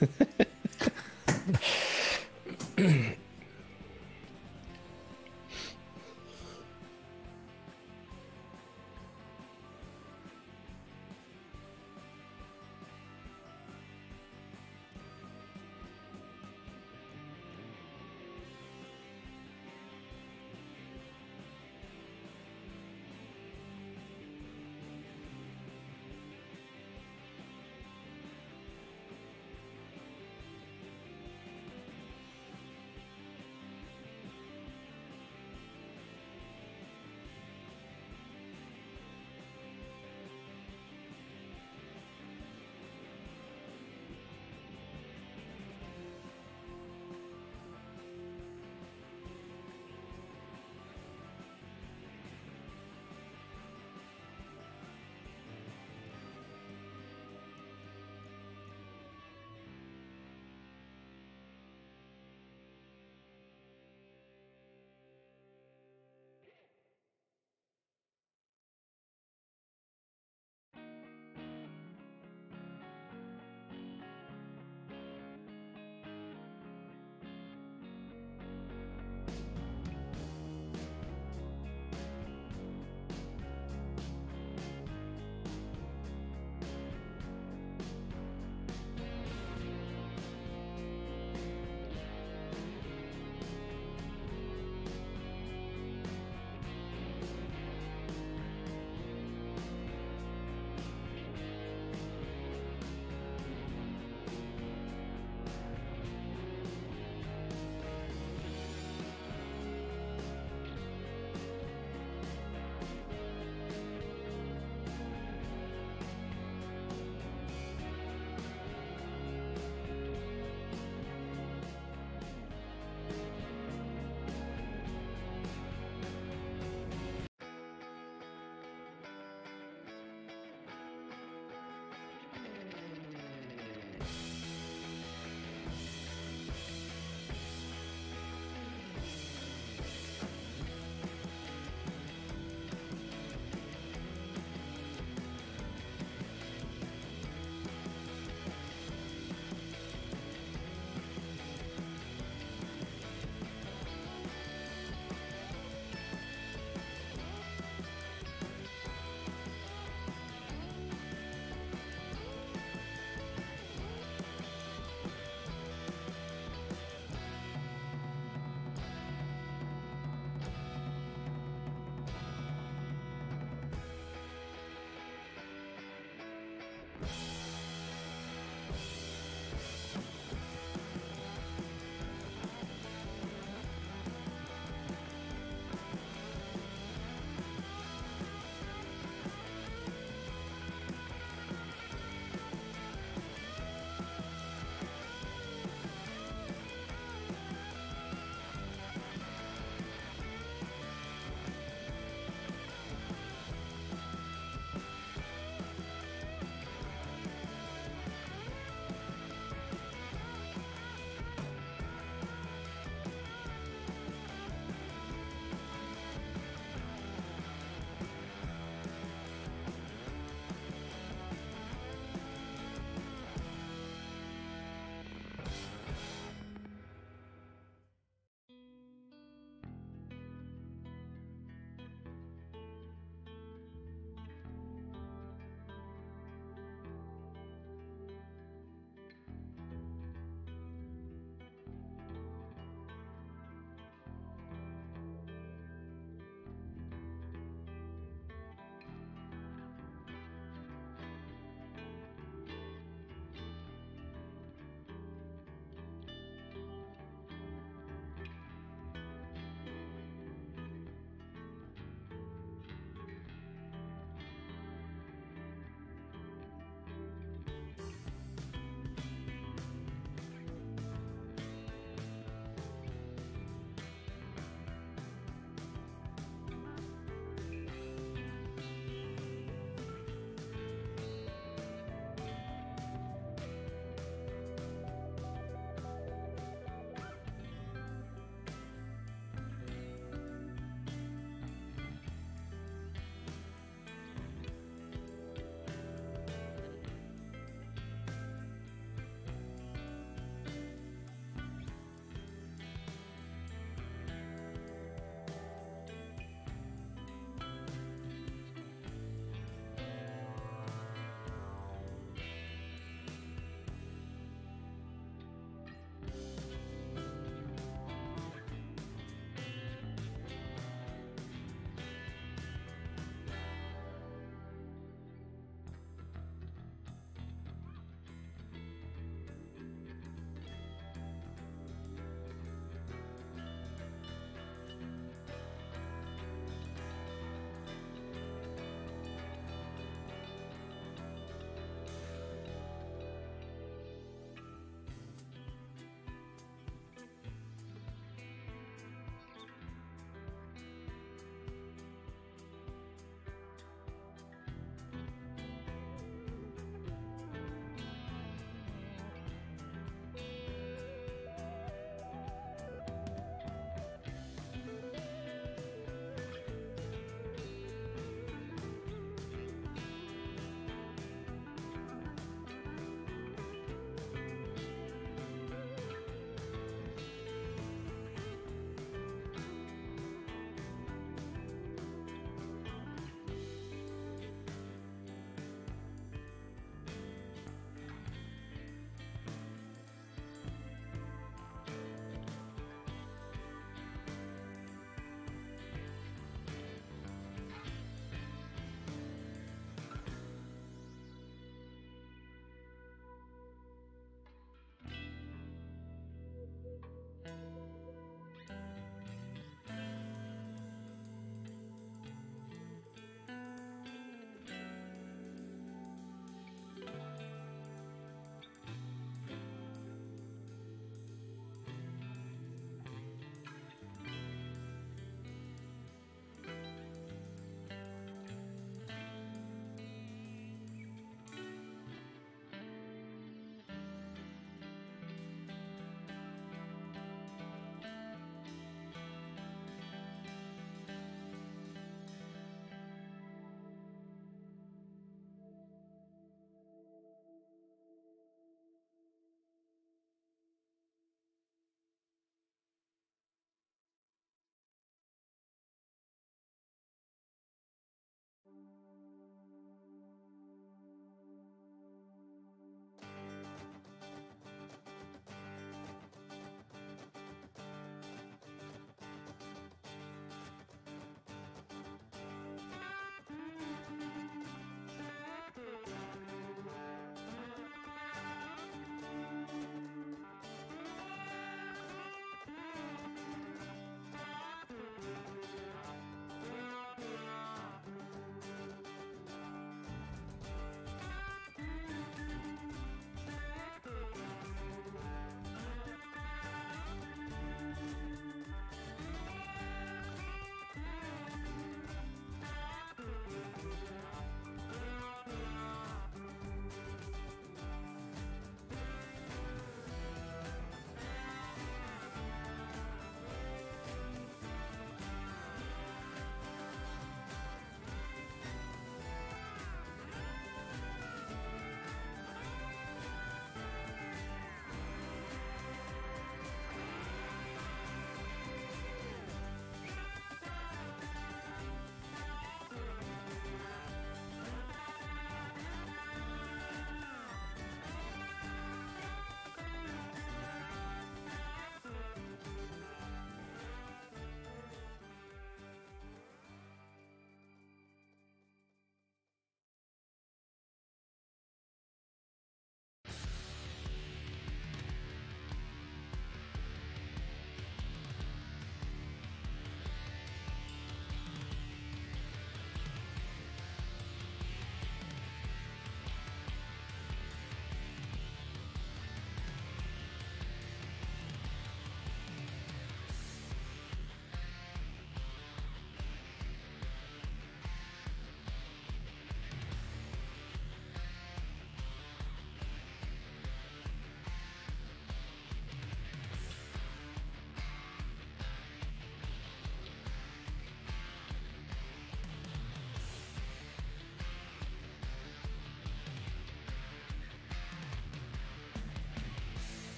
ハハハハ。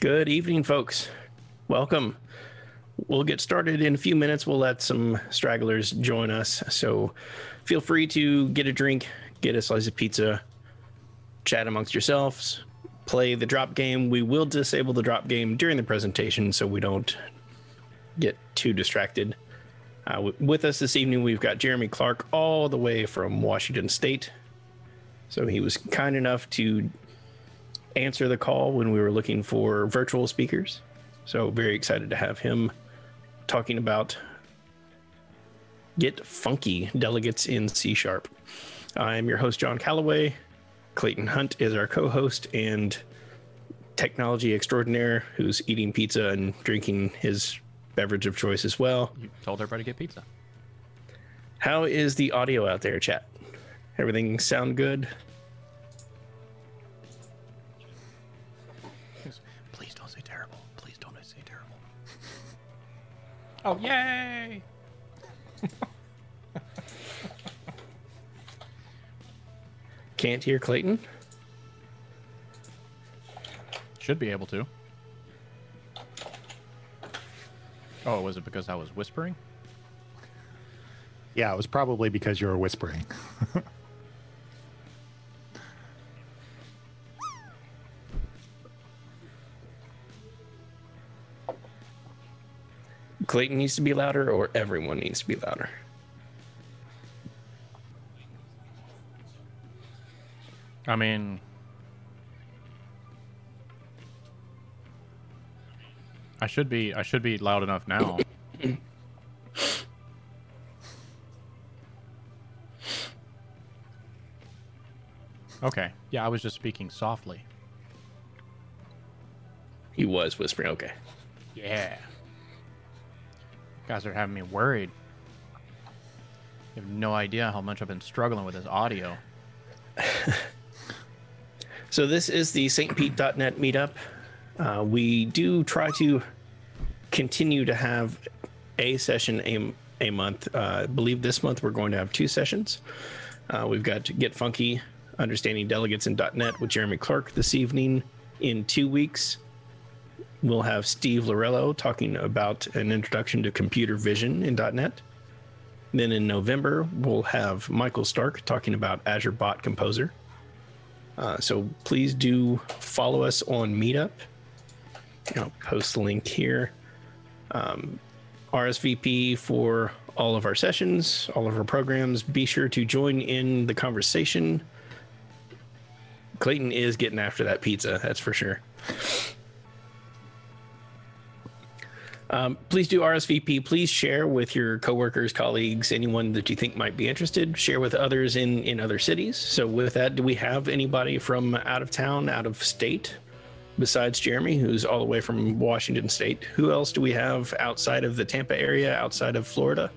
Good evening, folks. Welcome. We'll get started in a few minutes. We'll let some stragglers join us. So feel free to get a drink, get a slice of pizza, chat amongst yourselves, play the drop game. We will disable the drop game during the presentation so we don't get too distracted. Uh, with us this evening, we've got Jeremy Clark all the way from Washington State. So he was kind enough to answer the call when we were looking for virtual speakers. So very excited to have him talking about get funky delegates in C sharp. I'm your host John Calloway. Clayton Hunt is our co-host and technology extraordinaire who's eating pizza and drinking his beverage of choice as well. You told everybody to get pizza. How is the audio out there, chat? Everything sound good? Oh, yay! Can't hear Clayton? Should be able to. Oh, was it because I was whispering? Yeah, it was probably because you were whispering. Clayton needs to be louder or everyone needs to be louder? I mean, I should be I should be loud enough now. okay. Yeah, I was just speaking softly. He was whispering. Okay. Yeah. Guys are having me worried. You have no idea how much I've been struggling with this audio. So this is the stpete.net meetup. Uh, we do try to continue to have a session a, a month. Uh, I believe this month we're going to have two sessions. Uh, we've got Get Func-y, Understanding Delegates in .NET with Jeremy Clark this evening. In two weeks, we'll have Steve Lorello talking about an introduction to computer vision in .NET. Then in November, we'll have Michael Stark talking about Azure Bot Composer. Uh, so please do follow us on Meetup. I'll post the link here. Um, RSVP for all of our sessions, all of our programs. Be sure to join in the conversation. Clayton is getting after that pizza, that's for sure. Um, please do RSVP. Please share with your coworkers, colleagues, anyone that you think might be interested. Share with others in in other cities. So, with that, do we have anybody from out of town, out of state, besides Jeremy, who's all the way from Washington State? Who else do we have outside of the Tampa area, outside of Florida,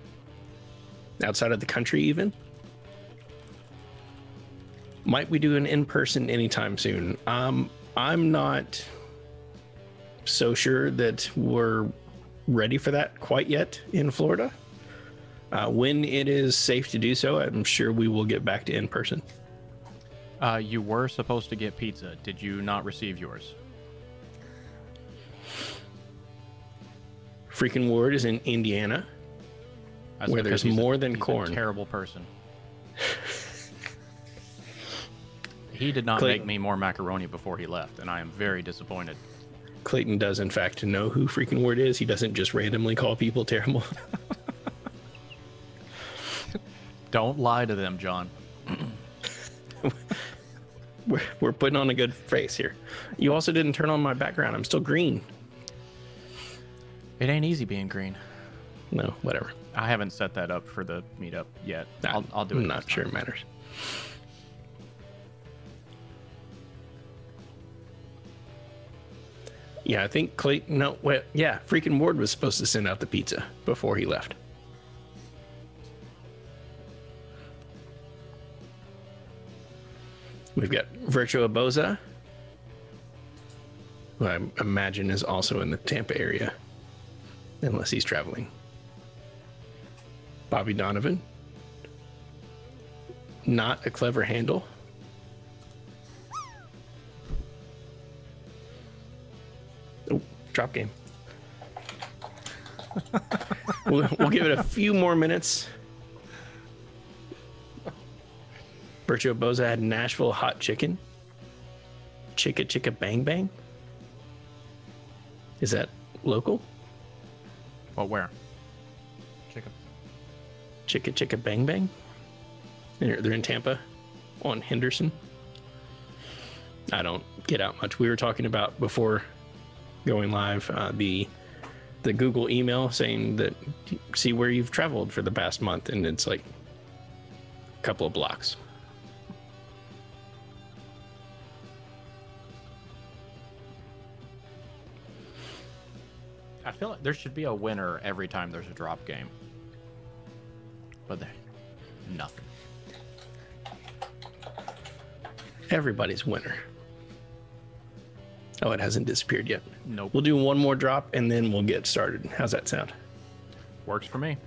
outside of the country, even? Might we do an in person anytime soon? Um, I'm not so sure that we're ready for that quite yet in Florida. Uh, when it is safe to do so, I'm sure we will get back to in person. Uh, you were supposed to get pizza. Did you not receive yours? Freaking Ward is in Indiana. That's Where there's he's a- more than he's a corn. terrible person. he did not Clayton. make me more macaroni before he left, and I am very disappointed. Clayton does, in fact, know who Freaking Ward is. He doesn't just randomly call people terrible. Don't lie to them, John. we're, we're putting on a good face here. You also didn't turn on my background. I'm still green. It ain't easy being green. No, whatever. I haven't set that up for the meetup yet. Nah, I'll, I'll do it. I'm not sure it matters. Yeah, I think Clayton. No, yeah, freaking Ward was supposed to send out the pizza before he left. We've got Virtua Boza, who I imagine is also in the Tampa area, unless he's traveling. Bobby Donovan, not a clever handle. Drop game. we'll, we'll give it a few more minutes. Virtua Boza had Nashville hot chicken. Chicka chicka bang bang. Is that local? Well, where? Chicken. Chicka Chicka Bang Bang. They're, they're in Tampa on Henderson. I don't get out much. We were talking about before going live uh, the the Google email saying that see where you've traveled for the past month, and it's like a couple of blocks. I feel like there should be a winner every time there's a drop game. But there, nothing. Everybody's winner. Oh, it hasn't disappeared yet. Nope. We'll do one more drop and then we'll get started. How's that sound? Works for me.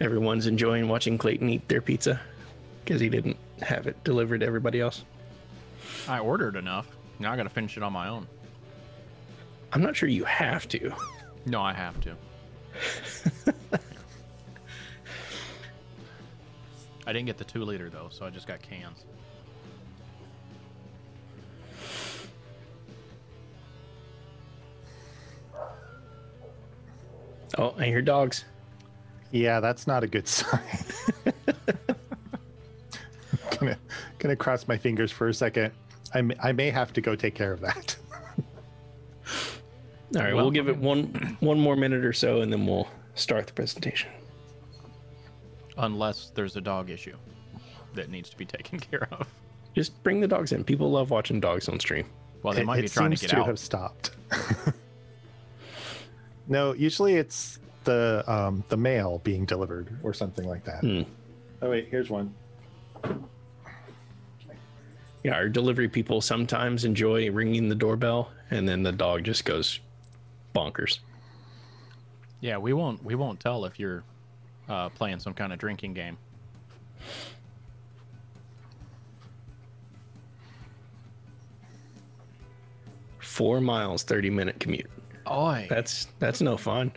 Everyone's enjoying watching Clayton eat their pizza because he didn't have it delivered to everybody else. I ordered enough. Now I gotta finish it on my own. I'm not sure you have to. No, I have to. I didn't get the two liter though, so I just got cans. Oh, I hear dogs. Yeah, that's not a good sign. gonna gonna cross my fingers for a second. I may, I may have to go take care of that. All right, Well, we'll give it one one more minute or so, and then we'll start the presentation. Unless there's a dog issue that needs to be taken care of. Just bring the dogs in. People love watching dogs on stream. Well, they It- might it be trying to seems get out. have stopped. no, usually it's the um, the mail being delivered or something like that. Hmm. Oh wait, here's one. Yeah, our delivery people sometimes enjoy ringing the doorbell, and then the dog just goes bonkers. Yeah, we won't we won't tell if you're uh, playing some kind of drinking game. Four miles, thirty minute commute. Oi. That's that's no fun.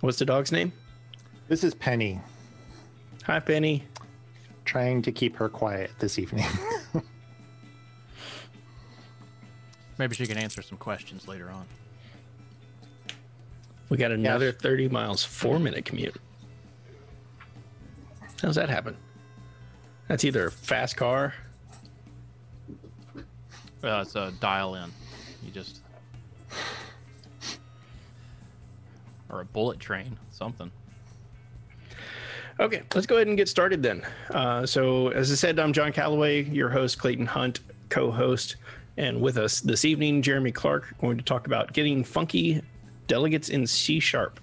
What's the dog's name? This is Penny Hi, Penny. trying to keep her quiet this evening. Maybe she can answer some questions later on. We got another Yes. 30 miles, four minute commute. How's that happen? That's either a fast car. Uh, it's a dial in. You just or a bullet train, something. Okay, let's go ahead and get started then. Uh, so, as I said, I'm John Calloway, your host, Clayton Hunt, co host, And with us this evening, Jeremy Clark going to talk about getting funky delegates in C sharp.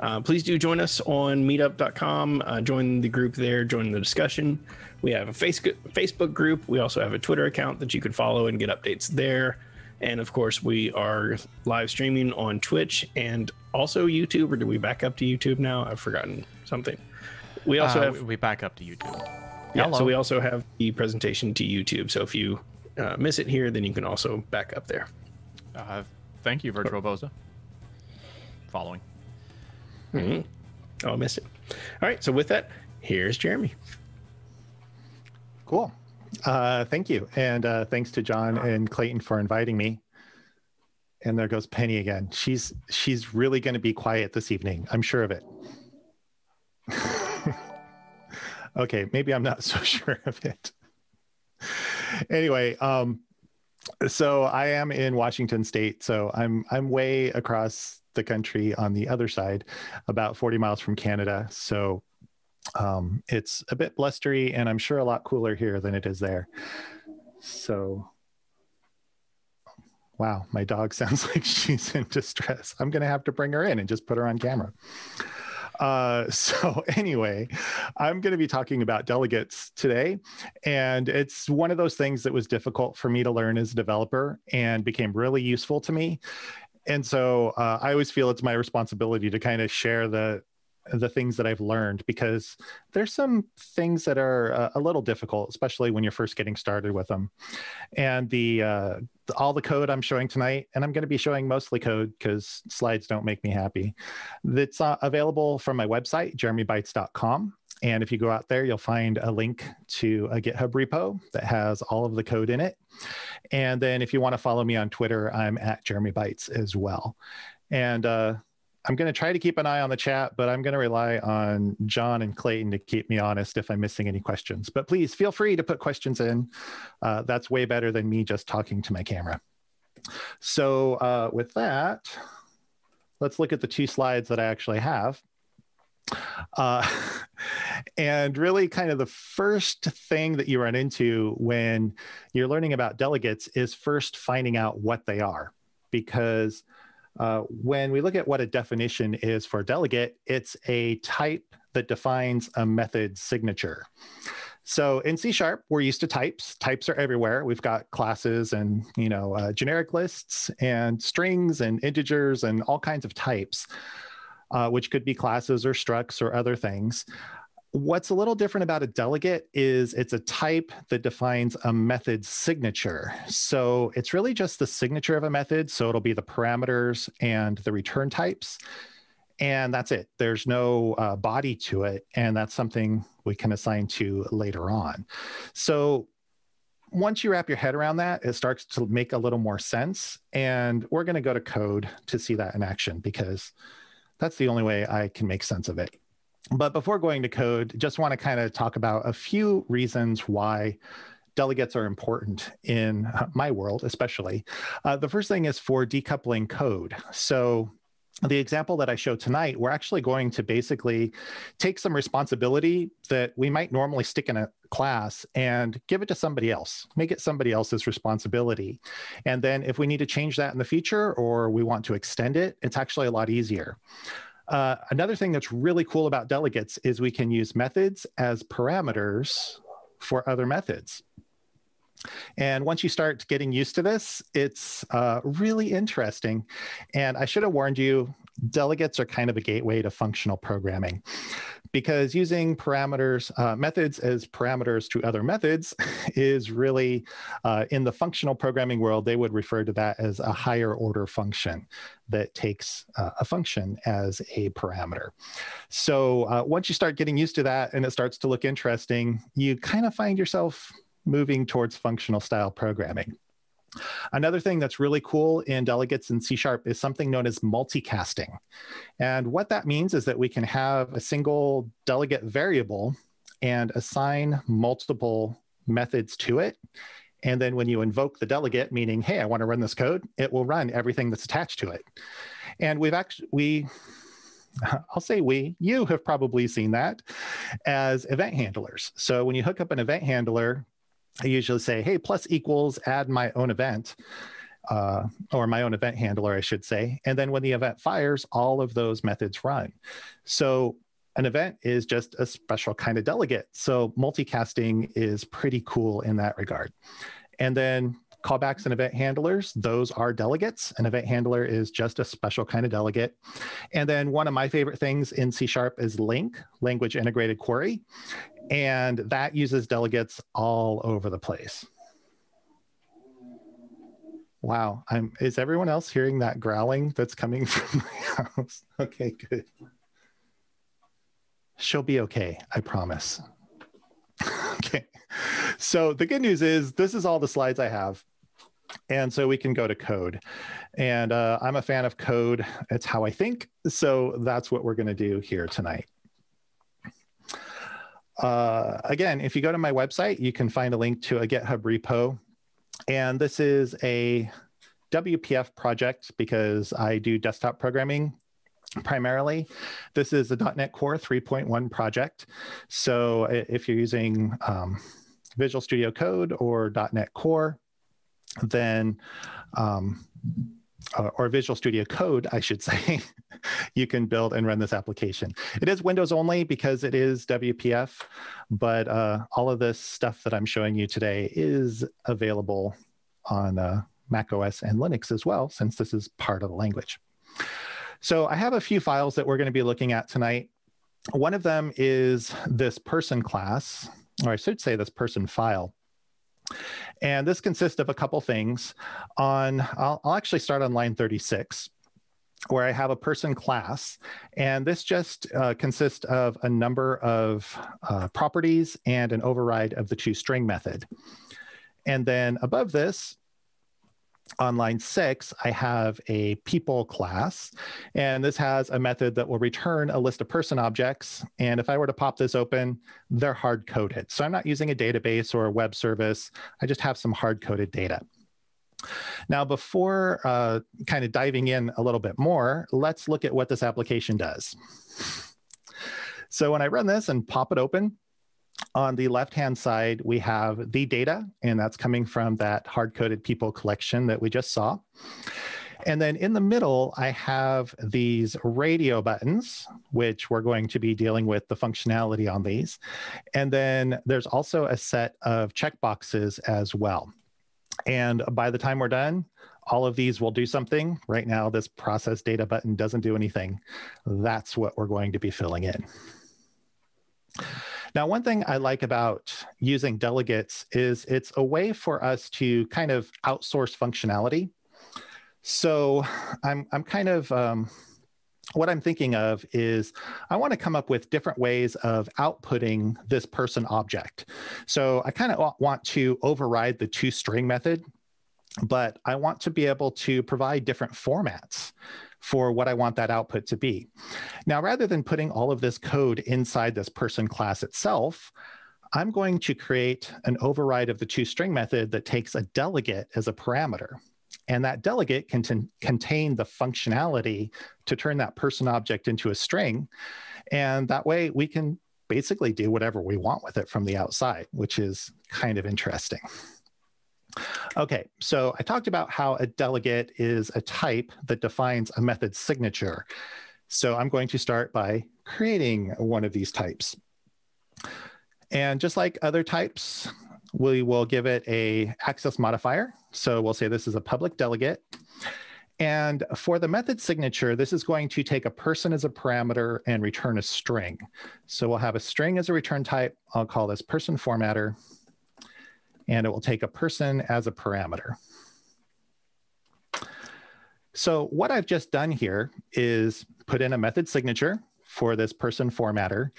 Uh, please do join us on meetup.com. Uh, join the group there, join the discussion. We have a Facebook Facebook group. We also have a Twitter account that you can follow and get updates there. And of course, we are live streaming on Twitch and also YouTube. Or do we back up to YouTube now? I've forgotten something. We also Uh, have we back up to YouTube. yeah, Hello. so we also have the presentation to YouTube. So if you uh, miss it here, then you can also back up there. Uh, thank you, Virtual Boza. Following. Oh, I missed it. All right. So with that, here's Jeremy. Cool. Uh, thank you. And uh, thanks to John and Clayton for inviting me. And there goes Penny again. She's she's really going to be quiet this evening. I'm sure of it. okay, maybe I'm not so sure of it. Anyway, um, so I am in Washington State. So I'm I'm way across the country on the other side, about 40 miles from Canada. So um, it's a bit blustery and I'm sure a lot cooler here than it is there. So, wow, my dog sounds like she's in distress. I'm going to have to bring her in and just put her on camera. Uh, so, anyway, I'm going to be talking about delegates today. And it's one of those things that was difficult for me to learn as a developer and became really useful to me. And so uh, I always feel it's my responsibility to kind of share the the things that I've learned because there's some things that are uh, a little difficult, especially when you're first getting started with them. And the, uh, all the code I'm showing tonight, and I'm going to be showing mostly code because slides don't make me happy. That's uh, available from my website, jeremybytes.com. And if you go out there, you'll find a link to a GitHub repo that has all of the code in it. And then if you want to follow me on Twitter, I'm at Jeremy Bytes as well. And uh, I'm going to try to keep an eye on the chat, but I'm going to rely on John and Clayton to keep me honest if I'm missing any questions. But please feel free to put questions in. Uh, that's way better than me just talking to my camera. So, uh, with that, let's look at the two slides that I actually have. Uh, and really, kind of the first thing that you run into when you're learning about delegates is first finding out what they are. Because uh, when we look at what a definition is for delegate, it's a type that defines a method signature. So in C sharp, we're used to types. Types are everywhere. We've got classes and you know uh, generic lists and strings and integers and all kinds of types, uh, which could be classes or structs or other things. What's a little different about a delegate is it's a type that defines a method signature. So it's really just the signature of a method. So it'll be the parameters and the return types. And that's it. There's no uh, body to it. And that's something we can assign to later on. So once you wrap your head around that, it starts to make a little more sense. And we're going to go to code to see that in action because that's the only way I can make sense of it. But before going to code, just want to kind of talk about a few reasons why delegates are important in my world, especially. Uh, the first thing is for decoupling code. So the example that I show tonight, we're actually going to basically take some responsibility that we might normally stick in a class and give it to somebody else, make it somebody else's responsibility. And then if we need to change that in the future or we want to extend it, it's actually a lot easier. Uh, another thing that's really cool about delegates is we can use methods as parameters for other methods. And once you start getting used to this, it's uh, really interesting. And I should have warned you, delegates are kind of a gateway to functional programming because using parameters, uh, methods as parameters to other methods is really, uh, in the functional programming world, they would refer to that as a higher order function that takes uh, a function as a parameter. So uh, once you start getting used to that and it starts to look interesting, you kind of find yourself moving towards functional style programming. Another thing that's really cool in delegates in C Sharp is something known as multicasting. And what that means is that we can have a single delegate variable and assign multiple methods to it. And then when you invoke the delegate, meaning, hey, I want to run this code, it will run everything that's attached to it. And we've actually, we, I'll say we, you have probably seen that as event handlers. So when you hook up an event handler, I usually say, hey, plus equals add my own event. Uh, or my own event handler, I should say. And then when the event fires, all of those methods run. So an event is just a special kind of delegate. So multicasting is pretty cool in that regard. And then callbacks and event handlers, those are delegates. An event handler is just a special kind of delegate. And then one of my favorite things in C Sharp is LINQ, Language Integrated Query. And that uses delegates all over the place. Wow, I'm, is everyone else hearing that growling that's coming from my house? Okay, good. She'll be okay, I promise. okay. So the good news is this is all the slides I have. And so we can go to code. And uh, I'm a fan of code. It's how I think. So that's what we're going to do here tonight. Uh, again, if you go to my website, you can find a link to a GitHub repo. And this is a WPF project because I do desktop programming primarily. This is a .NET Core 3.1 project. So if you're using um, Visual Studio Code or .NET Core, then um, uh, or Visual Studio Code, I should say, you can build and run this application. It is Windows only because it is WPF, but uh, all of this stuff that I'm showing you today is available on uh, Mac OS and Linux as well, since this is part of the language. So I have a few files that we're going to be looking at tonight. One of them is this person class, or I should say this person file. And this consists of a couple things. On I'll, I'll actually start on line 36 where I have a person class, and this just uh, consists of a number of uh, properties and an override of the toString method. And then above this, on line six, I have a people class, and this has a method that will return a list of person objects. And if I were to pop this open, they're hard coded. So I'm not using a database or a web service. I just have some hard coded data. Now, before uh, kind of diving in a little bit more, let's look at what this application does. So when I run this and pop it open, on the left-hand side, we have the data, and that's coming from that hard-coded people collection that we just saw. And then in the middle, I have these radio buttons, which we're going to be dealing with the functionality on these. And then there's also a set of checkboxes as well. And by the time we're done, all of these will do something. Right now, this process data button doesn't do anything. That's what we're going to be filling in. Now, one thing I like about using delegates is it's a way for us to kind of outsource functionality. So I'm, I'm kind of, um, what I'm thinking of is I want to come up with different ways of outputting this person object. So I kind of want to override the toString method, but I want to be able to provide different formats for what I want that output to be. Now, rather than putting all of this code inside this person class itself, I'm going to create an override of the toString method that takes a delegate as a parameter. And that delegate can contain the functionality to turn that person object into a string. And that way we can basically do whatever we want with it from the outside, which is kind of interesting. Okay, so I talked about how a delegate is a type that defines a method signature. So I'm going to start by creating one of these types. And just like other types, we will give it a access modifier. So we'll say this is a public delegate. And for the method signature, this is going to take a person as a parameter and return a string. So we'll have a string as a return type. I'll call this person formatter and it will take a person as a parameter. So what I've just done here is put in a method signature for this person formatter,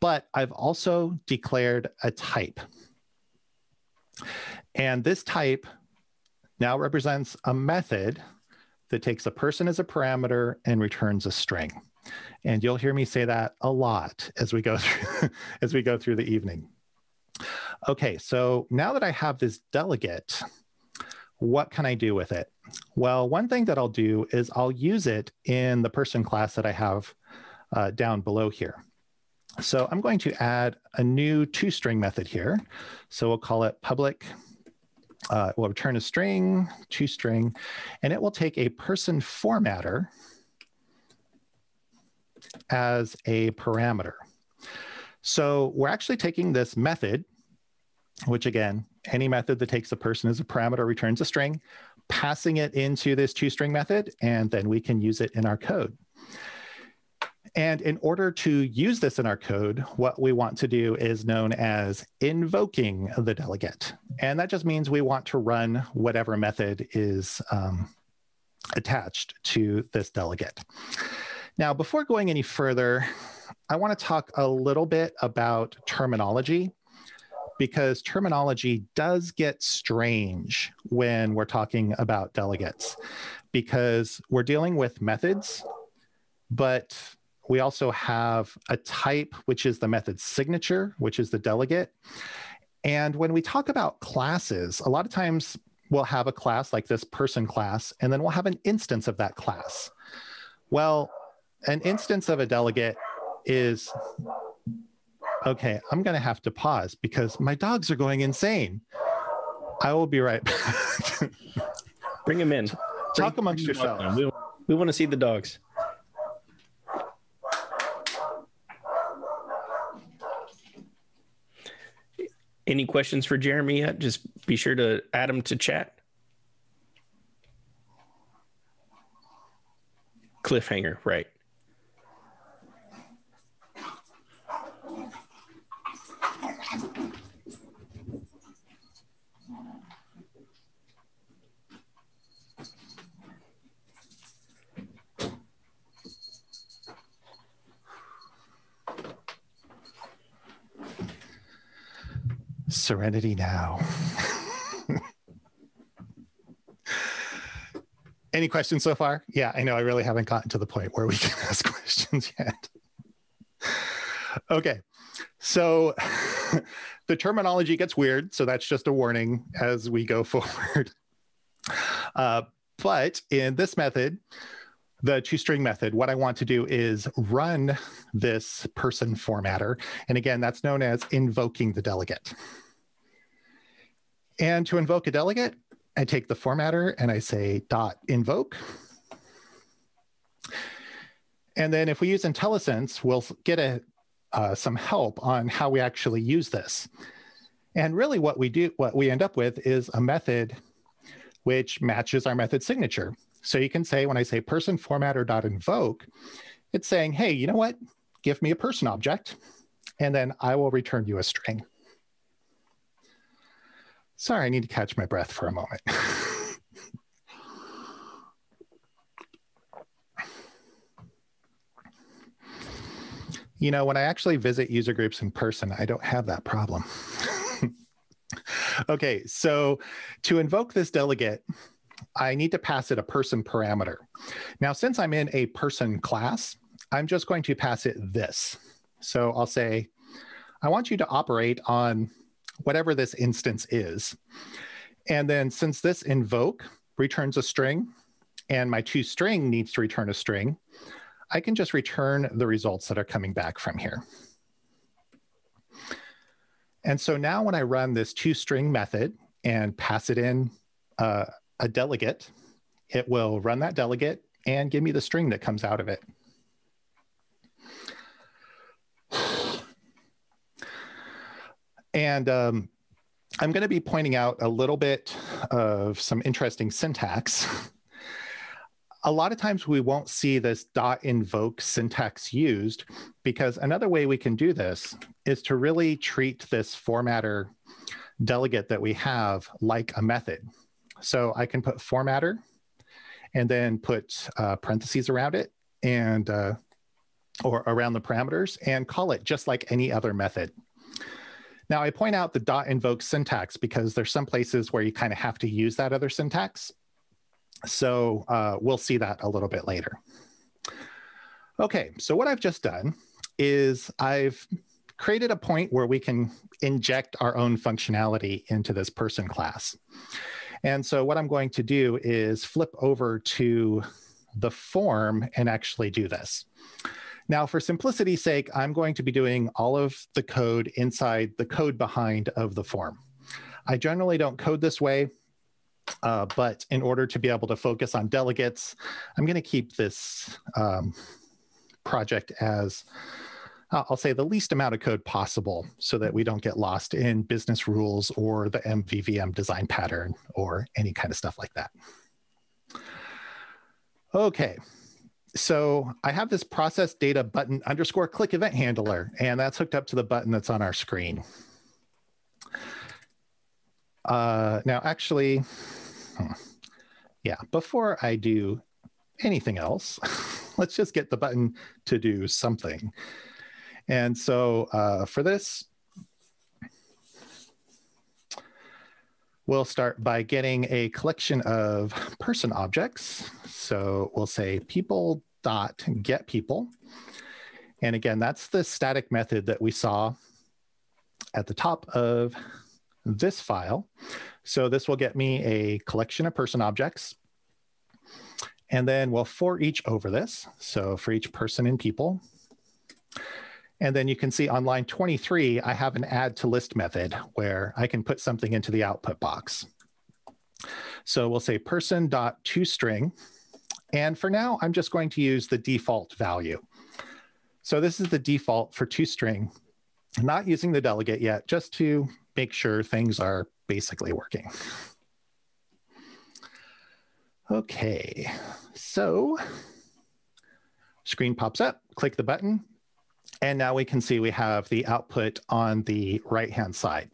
but I've also declared a type. And this type now represents a method that takes a person as a parameter and returns a string. And you'll hear me say that a lot as we go through, as we go through the evening. Okay, so now that I have this delegate, what can I do with it? Well, one thing that I'll do is I'll use it in the person class that I have uh, down below here. So I'm going to add a new toString method here. So we'll call it public. Uh, we'll return a string, toString, and it will take a person formatter as a parameter. So we're actually taking this method, which again, any method that takes a person as a parameter returns a string, passing it into this toString method, and then we can use it in our code. And in order to use this in our code, what we want to do is known as invoking the delegate. And that just means we want to run whatever method is um, attached to this delegate. Now, before going any further, I want to talk a little bit about terminology because terminology does get strange when we're talking about delegates because we're dealing with methods, but we also have a type, which is the method signature, which is the delegate. And when we talk about classes, a lot of times we'll have a class like this person class, and then we'll have an instance of that class. Well, an instance of a delegate is okay, I'm going to have to pause because my dogs are going insane. I will be right back. Bring them in. Talk Bring, amongst yourselves. We, we want to see the dogs. Any questions for Jeremy yet? Just be sure to add them to chat. Cliffhanger, right. Serenity now. Any questions so far? Yeah, I know I really haven't gotten to the point where we can ask questions yet. okay, so the terminology gets weird. So that's just a warning as we go forward. Uh, but in this method, the toString method, what I want to do is run this person formatter. And again, that's known as invoking the delegate. And to invoke a delegate, I take the formatter and I say dot invoke. And then if we use IntelliSense, we'll get a, uh, some help on how we actually use this. And really what we do, what we end up with is a method which matches our method signature. So you can say, when I say person formatter dot invoke, it's saying, hey, you know what? Give me a person object, and then I will return you a string. Sorry, I need to catch my breath for a moment. you know, when I actually visit user groups in person, I don't have that problem. okay, so to invoke this delegate, I need to pass it a person parameter. Now, since I'm in a person class, I'm just going to pass it this. So I'll say, I want you to operate on whatever this instance is. And then since this invoke returns a string and my toString needs to return a string, I can just return the results that are coming back from here. And so now when I run this toString method and pass it in uh, a delegate, it will run that delegate and give me the string that comes out of it. And um, I'm going to be pointing out a little bit of some interesting syntax. a lot of times we won't see this dot invoke syntax used because another way we can do this is to really treat this formatter delegate that we have like a method. So I can put formatter and then put uh, parentheses around it and uh, or around the parameters and call it just like any other method. Now, I point out the dot invoke syntax because there's some places where you kind of have to use that other syntax. So uh, we'll see that a little bit later. Okay, so what I've just done is I've created a point where we can inject our own functionality into this person class. And so what I'm going to do is flip over to the form and actually do this. Now, for simplicity's sake, I'm going to be doing all of the code inside the code behind of the form. I generally don't code this way, uh, but in order to be able to focus on delegates, I'm going to keep this um, project as I'll say the least amount of code possible so that we don't get lost in business rules or the MVVM design pattern or any kind of stuff like that. Okay, so I have this process data button underscore click event handler, and that's hooked up to the button that's on our screen. Uh, now, actually, hmm, yeah, before I do anything else, let's just get the button to do something. And so uh, for this, we'll start by getting a collection of person objects. So we'll say people dot get people. And again, that's the static method that we saw at the top of this file. So this will get me a collection of person objects. And then we'll for each over this. So for each person and people. And then you can see on line 23, I have an add to list method where I can put something into the output box. So we'll say person dot toString. And for now, I'm just going to use the default value. So this is the default for toString. not using the delegate yet, just to make sure things are basically working. Okay, so screen pops up, click the button, and now we can see we have the output on the right-hand side.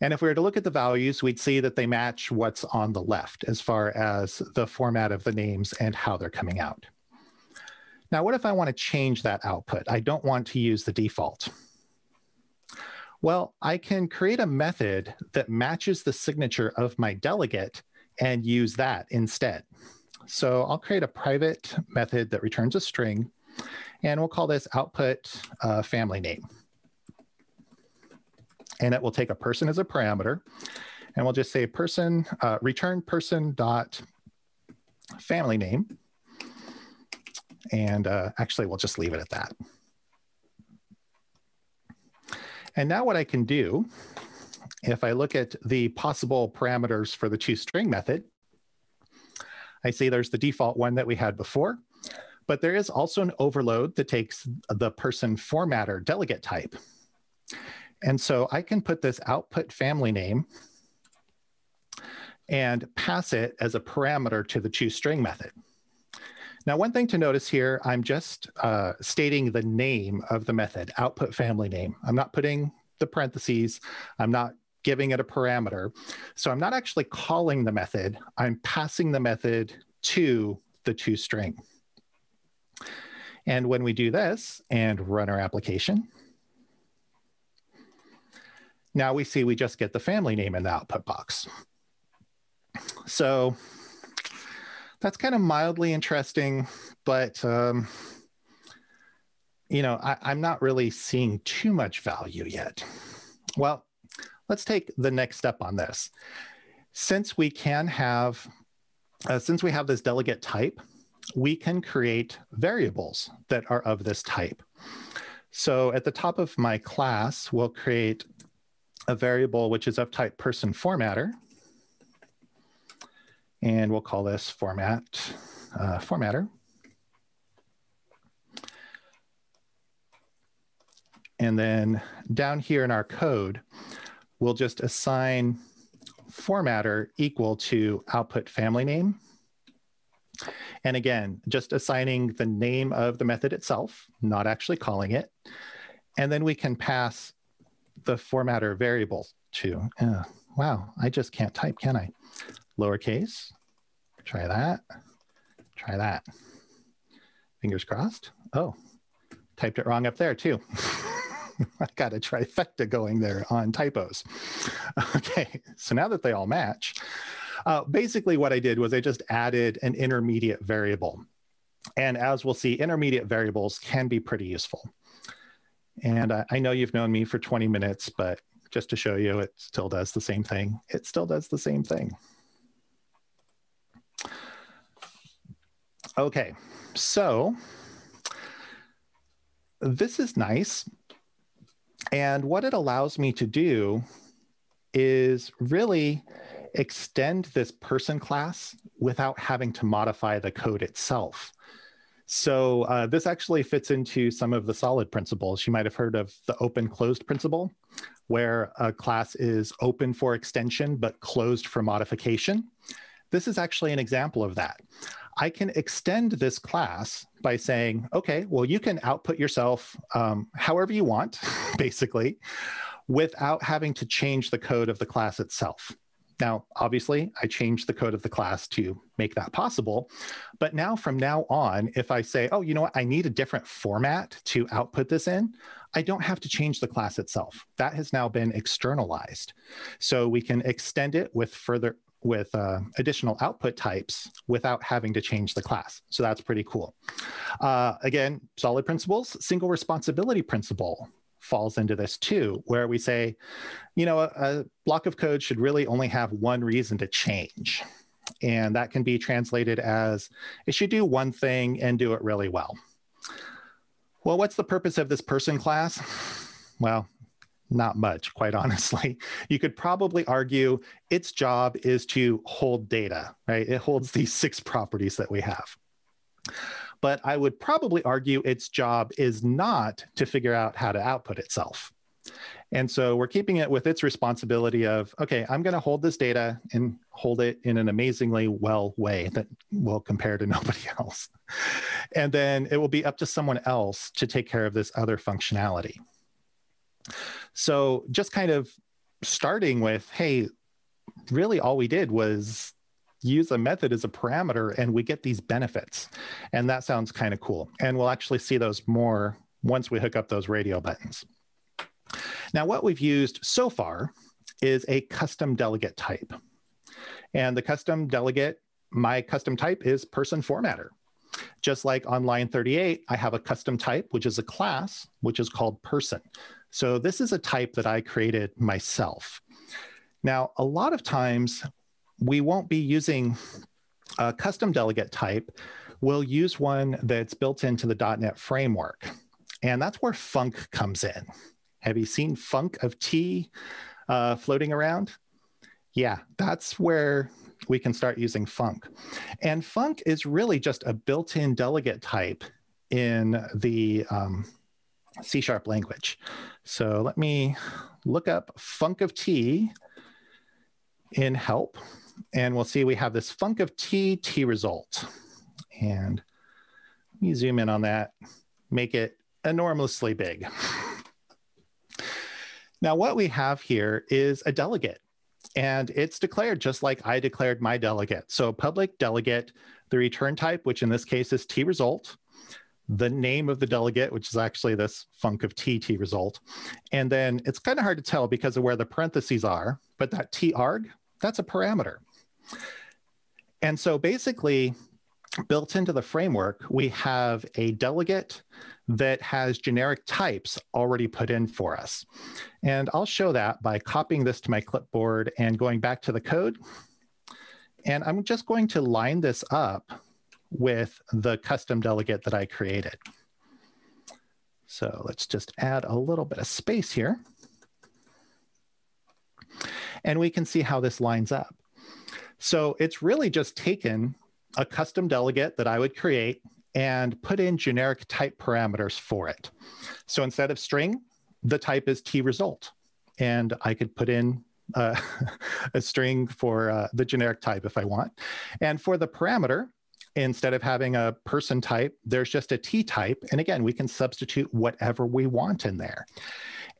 And if we were to look at the values, we'd see that they match what's on the left as far as the format of the names and how they're coming out. Now, what if I want to change that output? I don't want to use the default. Well, I can create a method that matches the signature of my delegate and use that instead. So I'll create a private method that returns a string and we'll call this output uh, family name. And it will take a person as a parameter. And we'll just say person, uh, return person dot family name. And uh, actually, we'll just leave it at that. And now what I can do, if I look at the possible parameters for the toString method, I see there's the default one that we had before. But there is also an overload that takes the person formatter delegate type. And so I can put this output family name and pass it as a parameter to the toString method. Now, one thing to notice here, I'm just uh, stating the name of the method, output family name. I'm not putting the parentheses. I'm not giving it a parameter. So I'm not actually calling the method. I'm passing the method to the toString. And when we do this and run our application, now we see we just get the family name in the output box. So that's kind of mildly interesting, but um, you know, I, am not really seeing too much value yet. Well, let's take the next step on this. Since we can have, uh, since we have this delegate type, we can create variables that are of this type. So at the top of my class, we'll create a variable which is of type person formatter. And we'll call this format uh, formatter. And then down here in our code, we'll just assign formatter equal to output family name and again, just assigning the name of the method itself, not actually calling it. And then we can pass the formatter variable to, uh, wow, I just can't type, can I? Lowercase, try that, try that. Fingers crossed. Oh, typed it wrong up there too. I got a trifecta going there on typos. Okay, so now that they all match, uh, basically, what I did was I just added an intermediate variable. And as we'll see, intermediate variables can be pretty useful. And I, I know you've known me for 20 minutes, but just to show you, it still does the same thing. It still does the same thing. Okay, so this is nice. And what it allows me to do is really extend this person class without having to modify the code itself. So uh, this actually fits into some of the solid principles. You might have heard of the open closed principle, where a class is open for extension but closed for modification. This is actually an example of that. I can extend this class by saying, okay, well, you can output yourself um, however you want, basically, without having to change the code of the class itself. Now, obviously, I changed the code of the class to make that possible. But now, from now on, if I say, oh, you know what, I need a different format to output this in, I don't have to change the class itself. That has now been externalized. So we can extend it with further with uh, additional output types without having to change the class. So that's pretty cool. Uh, again, solid principles, single responsibility principle falls into this too, where we say, you know, a, a block of code should really only have one reason to change. And that can be translated as it should do one thing and do it really well. Well, what's the purpose of this person class? Well, not much, quite honestly. You could probably argue its job is to hold data, right? It holds these six properties that we have but I would probably argue its job is not to figure out how to output itself. And so we're keeping it with its responsibility of, okay, I'm going to hold this data and hold it in an amazingly well way that will compare to nobody else. And then it will be up to someone else to take care of this other functionality. So just kind of starting with, hey, really all we did was use a method as a parameter and we get these benefits. And that sounds kind of cool. And we'll actually see those more once we hook up those radio buttons. Now, what we've used so far is a custom delegate type. And the custom delegate, my custom type is person formatter. Just like on line 38, I have a custom type, which is a class, which is called person. So this is a type that I created myself. Now, a lot of times we won't be using a custom delegate type. We'll use one that's built into the .NET framework. And that's where Func comes in. Have you seen Func of T uh, floating around? Yeah, that's where we can start using Func. And Func is really just a built-in delegate type in the um, C Sharp language. So let me look up Func of T in help and we'll see we have this func of t, t result. And let me zoom in on that, make it enormously big. Now, what we have here is a delegate, and it's declared just like I declared my delegate. So, public delegate, the return type, which in this case is t result, the name of the delegate, which is actually this func of t t result. And then it's kind of hard to tell because of where the parentheses are, but that t arg, that's a parameter. And so basically, built into the framework, we have a delegate that has generic types already put in for us. And I'll show that by copying this to my clipboard and going back to the code. And I'm just going to line this up with the custom delegate that I created. So let's just add a little bit of space here. And we can see how this lines up. So it's really just taken a custom delegate that I would create and put in generic type parameters for it. So instead of string, the type is t result. And I could put in uh, a string for uh, the generic type if I want. And for the parameter, instead of having a person type, there's just a T type. And again, we can substitute whatever we want in there.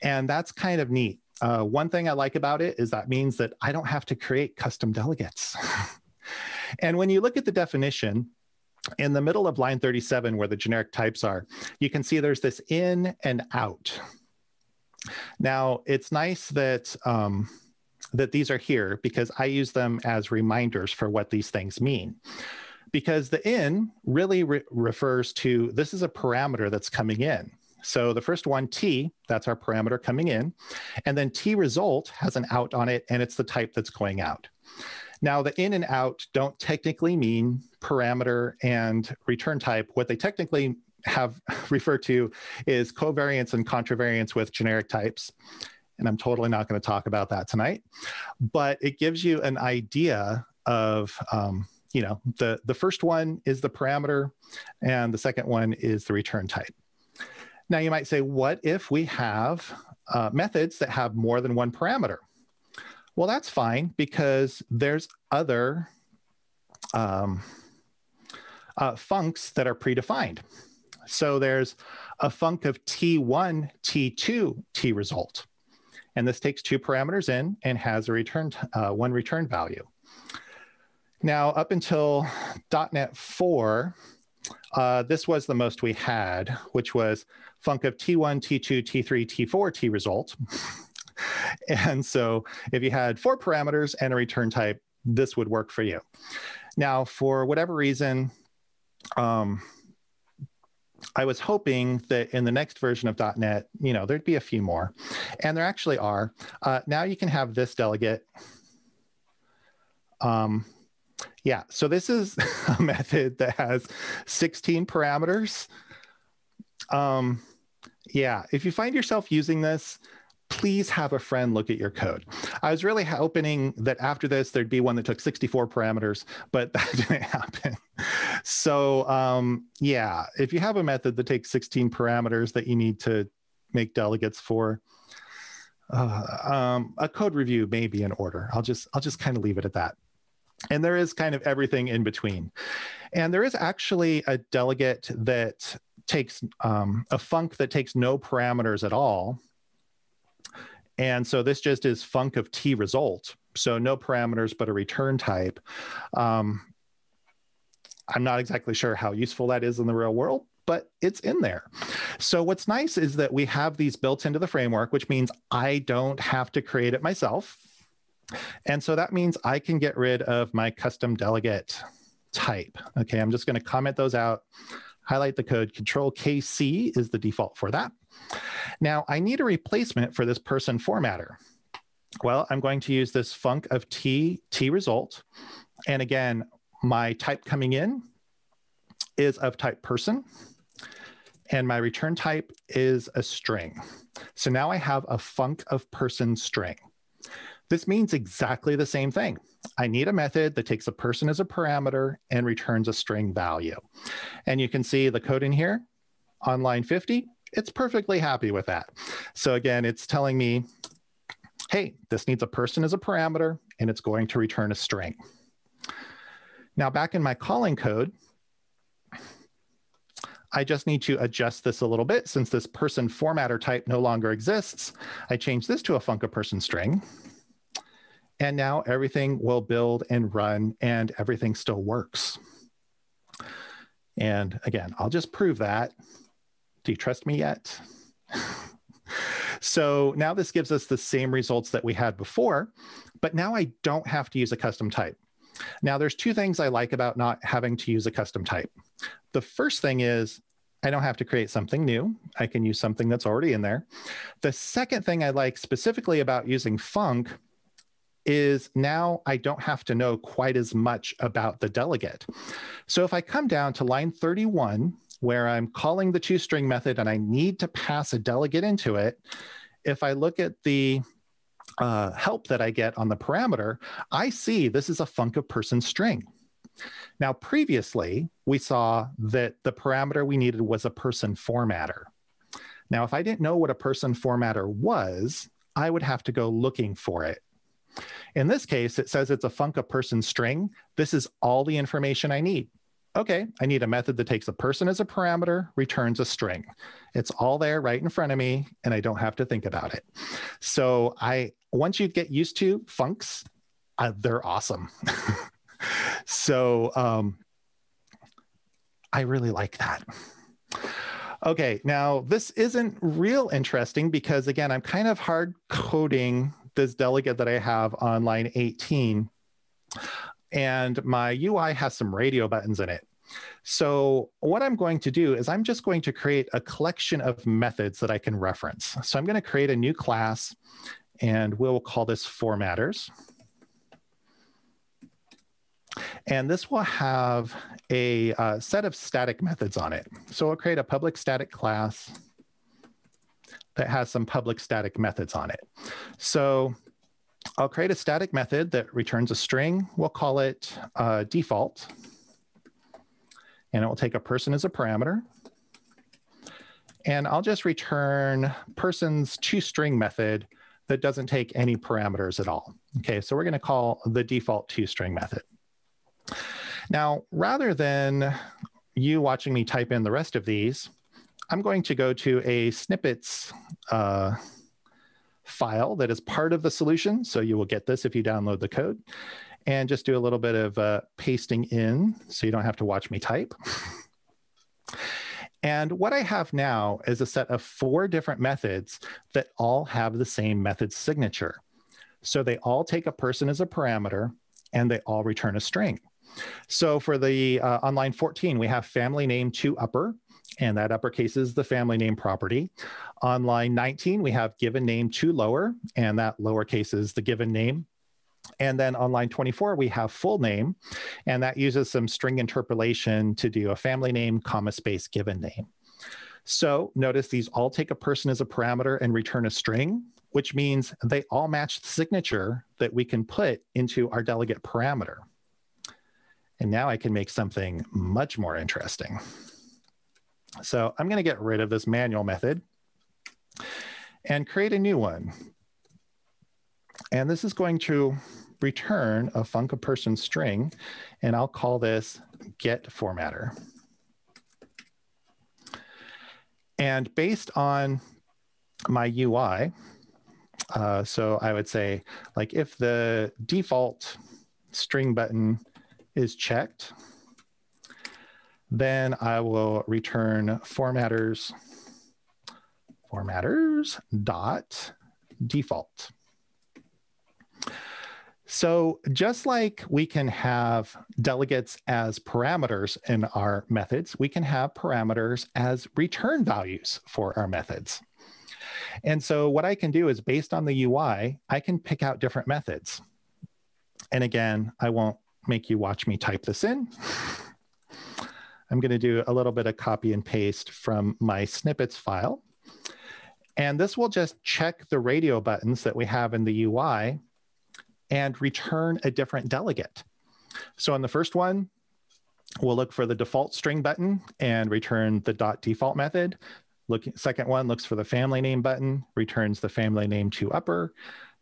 And that's kind of neat. Uh, one thing I like about it is that means that I don't have to create custom delegates. and when you look at the definition, in the middle of line 37, where the generic types are, you can see there's this in and out. Now, it's nice that um, that these are here because I use them as reminders for what these things mean. Because the in really re refers to this is a parameter that's coming in. So the first one, T, that's our parameter coming in. And then T result has an out on it, and it's the type that's going out. Now, the in and out don't technically mean parameter and return type. What they technically have referred to is covariance and contravariance with generic types. And I'm totally not going to talk about that tonight, but it gives you an idea of, um, you know, the, the first one is the parameter and the second one is the return type. Now you might say, what if we have uh, methods that have more than one parameter? Well, that's fine because there's other um, uh, that are predefined. So there's a func of T1, T2, T result. And this takes two parameters in and has a return uh, one return value. Now, up until .NET 4, uh, this was the most we had, which was func of T1, T2, T3, T4, T result. and so if you had four parameters and a return type, this would work for you. Now, for whatever reason, um, I was hoping that in the next version of .NET, you know, there'd be a few more, and there actually are. Uh, now you can have this delegate. Um, yeah, so this is a method that has 16 parameters. Um, yeah, if you find yourself using this, please have a friend look at your code. I was really hoping that after this, there'd be one that took 64 parameters, but that didn't happen. So, um, yeah, if you have a method that takes 16 parameters that you need to make delegates for, uh, um, a code review may be in order. I'll just I'll just kind of leave it at that. And there is kind of everything in between. And there is actually a delegate that takes um, a func that takes no parameters at all and so this just is func of t result. So no parameters, but a return type. Um, I'm not exactly sure how useful that is in the real world, but it's in there. So what's nice is that we have these built into the framework, which means I don't have to create it myself. And so that means I can get rid of my custom delegate type. Okay, I'm just going to comment those out, highlight the code. Control KC is the default for that. Now, I need a replacement for this person formatter. Well, I'm going to use this func of t, t result. And again, my type coming in is of type person. And my return type is a string. So now I have a func of person string. This means exactly the same thing. I need a method that takes a person as a parameter and returns a string value. And you can see the code in here on line 50 it's perfectly happy with that. So again, it's telling me, hey, this needs a person as a parameter, and it's going to return a string. Now back in my calling code, I just need to adjust this a little bit since this person formatter type no longer exists. I change this to a func person string. And now everything will build and run and everything still works. And again, I'll just prove that do you trust me yet? so now this gives us the same results that we had before, but now I don't have to use a custom type. Now, there's two things I like about not having to use a custom type. The first thing is I don't have to create something new. I can use something that's already in there. The second thing I like specifically about using func is now I don't have to know quite as much about the delegate. So if I come down to line 31, where I'm calling the toString method and I need to pass a delegate into it, if I look at the uh, help that I get on the parameter, I see this is a func of person string. Now, previously, we saw that the parameter we needed was a person formatter. Now, if I didn't know what a person formatter was, I would have to go looking for it. In this case, it says it's a func person string. This is all the information I need okay, I need a method that takes a person as a parameter, returns a string. It's all there right in front of me, and I don't have to think about it. So I once you get used to funcs, uh, they're awesome. so um, I really like that. Okay, now this isn't real interesting because again, I'm kind of hard coding this delegate that I have on line 18 and my UI has some radio buttons in it. So what I'm going to do is I'm just going to create a collection of methods that I can reference. So I'm going to create a new class and we'll call this formatters. And this will have a uh, set of static methods on it. So we'll create a public static class that has some public static methods on it. So I'll create a static method that returns a string. We'll call it uh, default. And it will take a person as a parameter. And I'll just return person's toString method that doesn't take any parameters at all. Okay, so we're going to call the default toString method. Now, rather than you watching me type in the rest of these, I'm going to go to a snippets uh, file that is part of the solution. So you will get this if you download the code and just do a little bit of uh, pasting in so you don't have to watch me type. And what I have now is a set of four different methods that all have the same method signature. So they all take a person as a parameter and they all return a string. So for the uh, on line 14, we have family name to upper, and that uppercase is the family name property. On line 19, we have given name to lower, and that lowercase is the given name. And then on line 24, we have full name, and that uses some string interpolation to do a family name, comma space, given name. So notice these all take a person as a parameter and return a string, which means they all match the signature that we can put into our delegate parameter. And now I can make something much more interesting. So I'm going to get rid of this manual method and create a new one. And this is going to return a func person string, and I'll call this get formatter. And based on my UI, uh, so I would say, like, if the default string button is checked, then I will return formatters, formatters dot default. So just like we can have delegates as parameters in our methods, we can have parameters as return values for our methods. And so what I can do is based on the UI, I can pick out different methods. And again, I won't make you watch me type this in. I'm going to do a little bit of copy and paste from my snippets file. And this will just check the radio buttons that we have in the UI and return a different delegate. So on the first one, we'll look for the default string button and return the dot default method. Look, second one looks for the family name button, returns the family name to upper.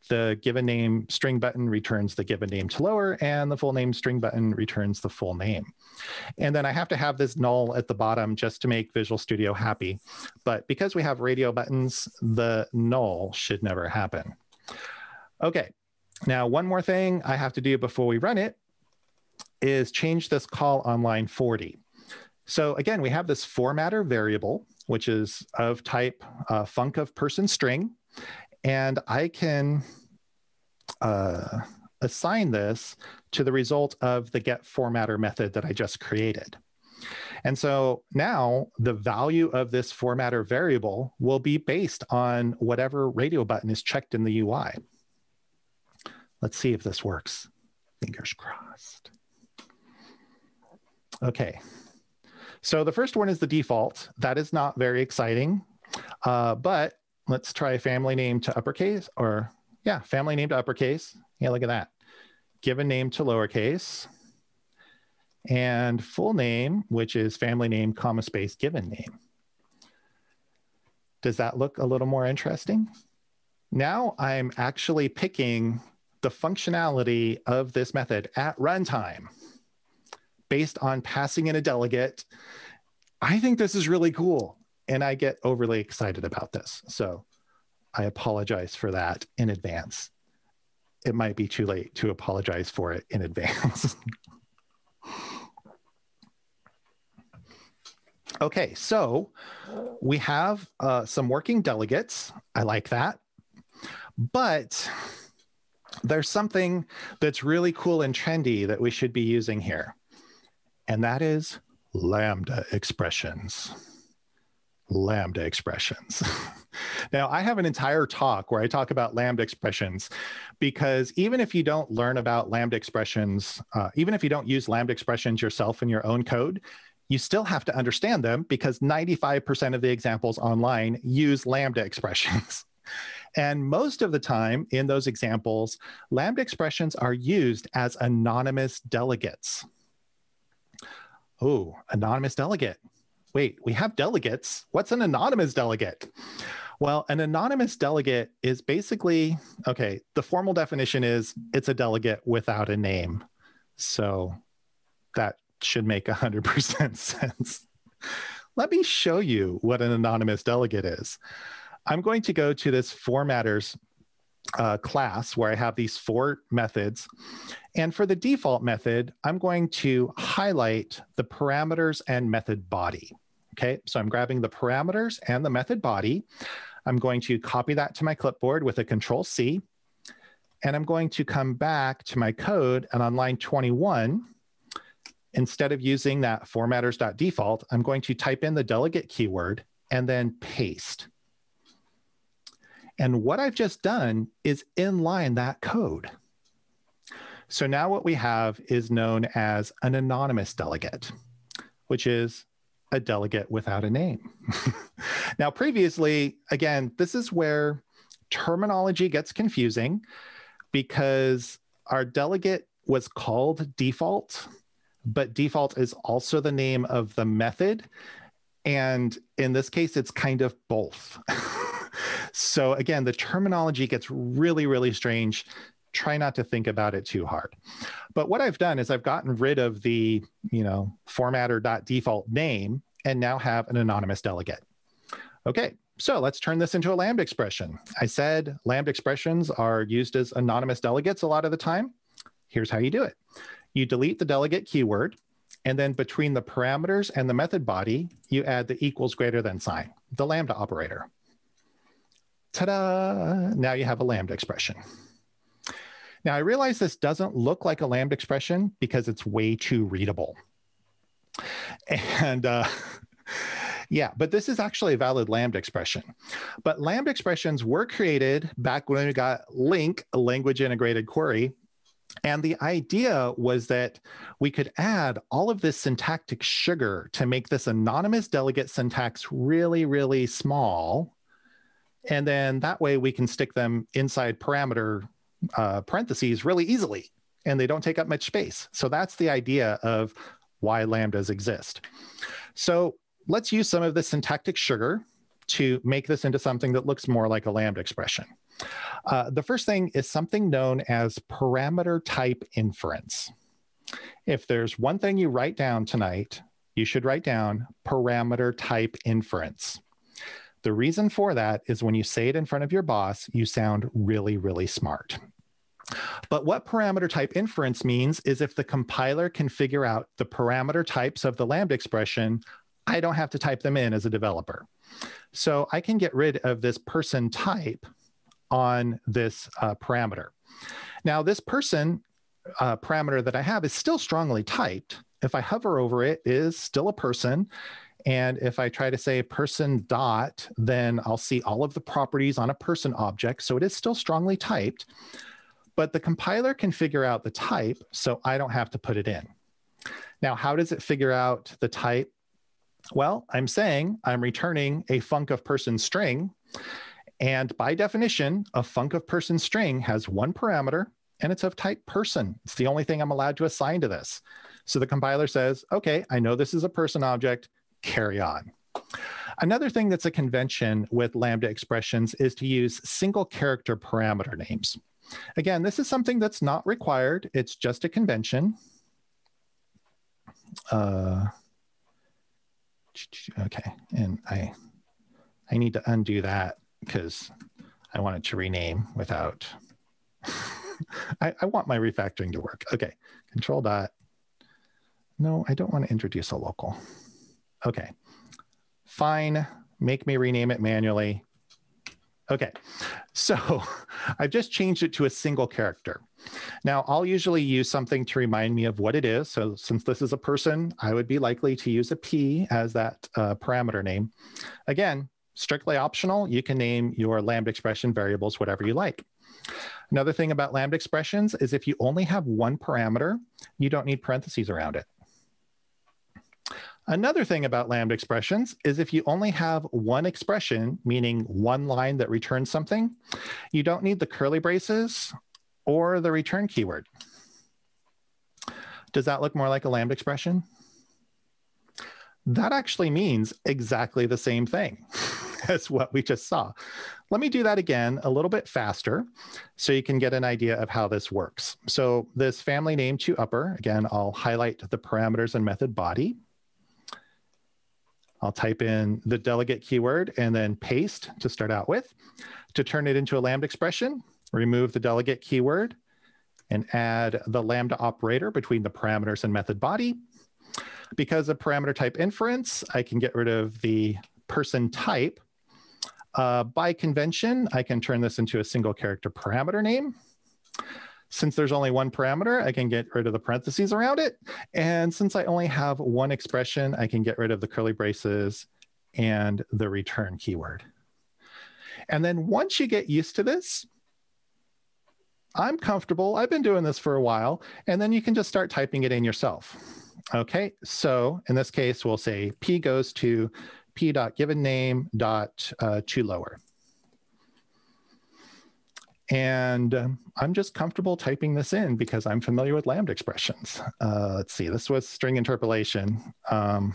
The given name string button returns the given name to lower, and the full name string button returns the full name. And then I have to have this null at the bottom just to make Visual Studio happy. But because we have radio buttons, the null should never happen. Okay, now one more thing I have to do before we run it is change this call on line 40. So again, we have this formatter variable, which is of type uh, func of person string. And I can uh, assign this to the result of the get formatter method that I just created. And so now the value of this formatter variable will be based on whatever radio button is checked in the UI. Let's see if this works. Fingers crossed. Okay. So the first one is the default. That is not very exciting, uh, but let's try family name to uppercase or yeah, family name to uppercase. Yeah, look at that. Given name to lowercase and full name, which is family name, comma space, given name. Does that look a little more interesting? Now I'm actually picking the functionality of this method at runtime based on passing in a delegate. I think this is really cool and I get overly excited about this. So I apologize for that in advance. It might be too late to apologize for it in advance. okay, so we have uh, some working delegates. I like that. But there's something that's really cool and trendy that we should be using here, and that is Lambda expressions. Lambda expressions. now, I have an entire talk where I talk about lambda expressions because even if you don't learn about lambda expressions, uh, even if you don't use lambda expressions yourself in your own code, you still have to understand them because 95% of the examples online use lambda expressions. And most of the time in those examples, lambda expressions are used as anonymous delegates. Oh, anonymous delegate. Wait, we have delegates. What's an anonymous delegate? Well, an anonymous delegate is basically okay, the formal definition is it's a delegate without a name. So that should make 100% sense. Let me show you what an anonymous delegate is. I'm going to go to this formatters uh, class where I have these four methods. And for the default method, I'm going to highlight the parameters and method body. Okay, so I'm grabbing the parameters and the method body. I'm going to copy that to my clipboard with a control C. And I'm going to come back to my code and on line 21, instead of using that formatters.default, I'm going to type in the delegate keyword and then paste. And what I've just done is inline that code. So now what we have is known as an anonymous delegate, which is a delegate without a name. now, previously, again, this is where terminology gets confusing because our delegate was called default, but default is also the name of the method. And in this case, it's kind of both. So again, the terminology gets really, really strange. Try not to think about it too hard. But what I've done is I've gotten rid of the, you know, formatter.default name and now have an anonymous delegate. Okay, so let's turn this into a Lambda expression. I said Lambda expressions are used as anonymous delegates a lot of the time. Here's how you do it. You delete the delegate keyword, and then between the parameters and the method body, you add the equals greater than sign, the Lambda operator ta-da, now you have a lambda expression. Now I realize this doesn't look like a lambda expression because it's way too readable. And uh, yeah, but this is actually a valid lambda expression. But lambda expressions were created back when we got LINQ, a language integrated query. And the idea was that we could add all of this syntactic sugar to make this anonymous delegate syntax really, really small and then that way we can stick them inside parameter uh, parentheses really easily, and they don't take up much space. So that's the idea of why lambdas exist. So let's use some of the syntactic sugar to make this into something that looks more like a lambda expression. Uh, the first thing is something known as parameter type inference. If there's one thing you write down tonight, you should write down parameter type inference. The reason for that is when you say it in front of your boss, you sound really, really smart. But what parameter type inference means is if the compiler can figure out the parameter types of the Lambda expression, I don't have to type them in as a developer. So I can get rid of this person type on this uh, parameter. Now, this person uh, parameter that I have is still strongly typed. If I hover over it, it is still a person. And if I try to say person dot, then I'll see all of the properties on a person object. So it is still strongly typed, but the compiler can figure out the type, so I don't have to put it in. Now, how does it figure out the type? Well, I'm saying I'm returning a func of person string. And by definition, a func of person string has one parameter and it's of type person. It's the only thing I'm allowed to assign to this. So the compiler says, okay, I know this is a person object carry on. Another thing that's a convention with Lambda expressions is to use single character parameter names. Again, this is something that's not required. It's just a convention. Uh, okay, and I, I need to undo that because I wanted to rename without, I, I want my refactoring to work. Okay, control dot. No, I don't want to introduce a local. Okay. Fine. Make me rename it manually. Okay. So I've just changed it to a single character. Now, I'll usually use something to remind me of what it is. So, since this is a person, I would be likely to use a P as that uh, parameter name. Again, strictly optional. You can name your lambda expression variables whatever you like. Another thing about lambda expressions is if you only have one parameter, you don't need parentheses around it. Another thing about lambda expressions is if you only have one expression, meaning one line that returns something, you don't need the curly braces or the return keyword. Does that look more like a lambda expression? That actually means exactly the same thing as what we just saw. Let me do that again a little bit faster so you can get an idea of how this works. So this family name to upper, again, I'll highlight the parameters and method body. I'll type in the delegate keyword and then paste to start out with. To turn it into a Lambda expression, remove the delegate keyword and add the Lambda operator between the parameters and method body. Because of parameter type inference, I can get rid of the person type. Uh, by convention, I can turn this into a single character parameter name. Since there's only one parameter, I can get rid of the parentheses around it. And since I only have one expression, I can get rid of the curly braces and the return keyword. And then once you get used to this, I'm comfortable. I've been doing this for a while. And then you can just start typing it in yourself. Okay, so in this case, we'll say P goes to P dot given name dot uh, to lower. And um, I'm just comfortable typing this in because I'm familiar with lambda expressions. Uh, let's see, this was string interpolation. Um,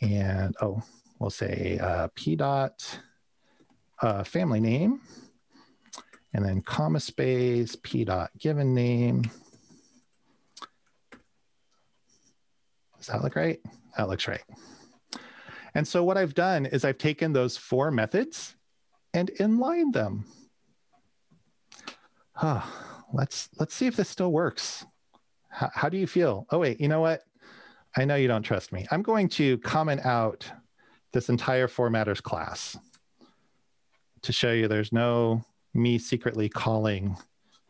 and oh, we'll say uh, p dot uh, family name, and then comma space p dot given name. Does that look right? That looks right. And so what I've done is I've taken those four methods and inlined them huh, let's let's see if this still works. H- how do you feel? Oh wait, you know what? I know you don't trust me. I'm going to comment out this entire formatters class to show you there's no me secretly calling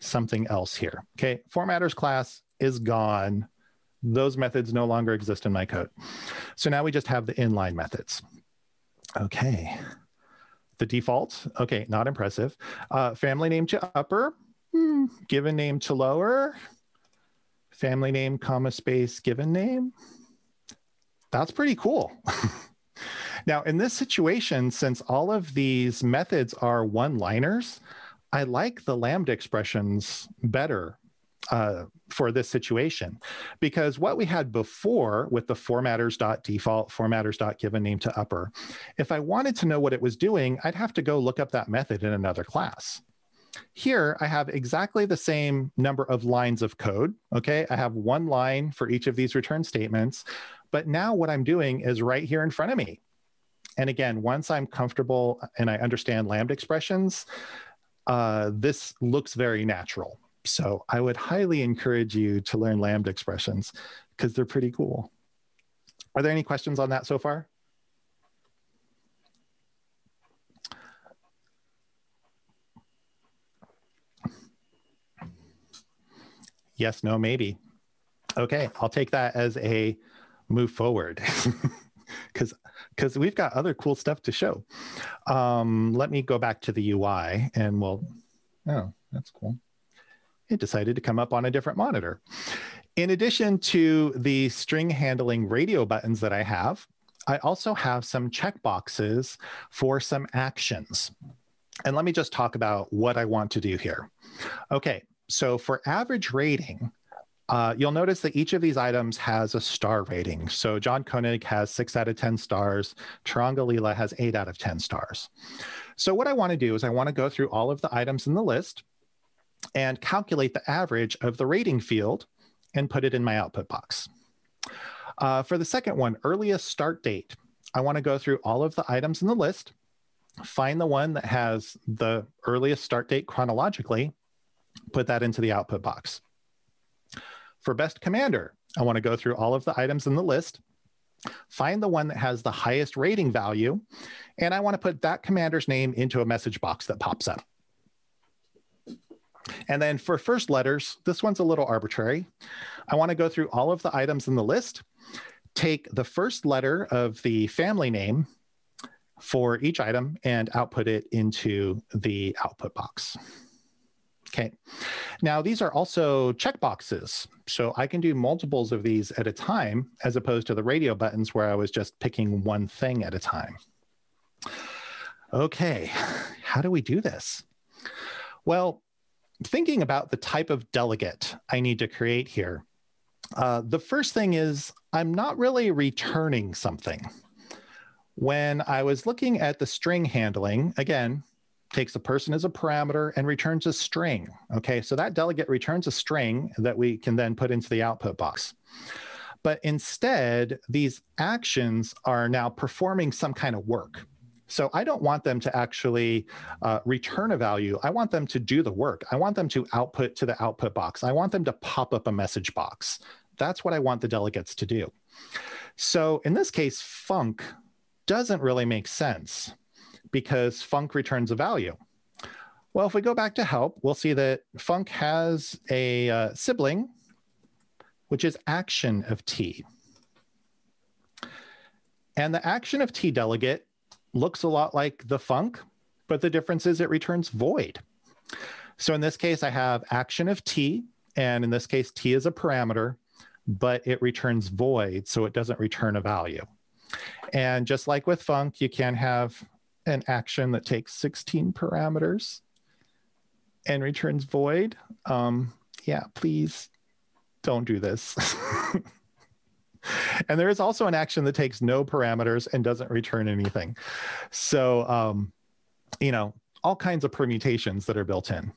something else here. Okay, formatters class is gone. Those methods no longer exist in my code. So now we just have the inline methods. Okay. The default, okay, not impressive. Uh, family name to upper, Hmm, given name to lower, family name, comma space, given name. That's pretty cool. now, in this situation, since all of these methods are one liners, I like the Lambda expressions better uh, for this situation because what we had before with the formatters.default, formatters.given name to upper, if I wanted to know what it was doing, I'd have to go look up that method in another class. Here, I have exactly the same number of lines of code. Okay, I have one line for each of these return statements. But now what I'm doing is right here in front of me. And again, once I'm comfortable and I understand Lambda expressions, uh, this looks very natural. So I would highly encourage you to learn Lambda expressions because they're pretty cool. Are there any questions on that so far? Yes, no, maybe. Okay, I'll take that as a move forward because because we've got other cool stuff to show. Um, let me go back to the UI and we'll. Oh, that's cool. It decided to come up on a different monitor. In addition to the string handling radio buttons that I have, I also have some checkboxes for some actions. And let me just talk about what I want to do here. Okay, so for average rating, uh, you'll notice that each of these items has a star rating. So John Koenig has six out of 10 stars. Tarangalila has eight out of 10 stars. So what I want to do is I want to go through all of the items in the list and calculate the average of the rating field and put it in my output box. Uh, for the second one, earliest start date, I want to go through all of the items in the list, find the one that has the earliest start date chronologically, put that into the output box. For best commander, I want to go through all of the items in the list, find the one that has the highest rating value, and I want to put that commander's name into a message box that pops up. And then for first letters, this one's a little arbitrary. I want to go through all of the items in the list, take the first letter of the family name, for each item and output it into the output box. Okay. Now, these are also checkboxes. So I can do multiples of these at a time, as opposed to the radio buttons where I was just picking one thing at a time. Okay. How do we do this? Well, thinking about the type of delegate I need to create here, uh, the first thing is I'm not really returning something. When I was looking at the string handling, again, takes a person as a parameter and returns a string. Okay, so that delegate returns a string that we can then put into the output box. But instead, these actions are now performing some kind of work. So I don't want them to actually uh, return a value. I want them to do the work. I want them to output to the output box. I want them to pop up a message box. That's what I want the delegates to do. So in this case, func doesn't really make sense because func returns a value. Well, if we go back to help, we'll see that func has a uh, sibling, which is action of t. And the action of t delegate looks a lot like the func, but the difference is it returns void. So in this case, I have action of t, and in this case, t is a parameter, but it returns void, so it doesn't return a value. And just like with func, you can have an action that takes 16 parameters and returns void. Um, yeah, please don't do this. and there is also an action that takes no parameters and doesn't return anything. So, um, you know, all kinds of permutations that are built in.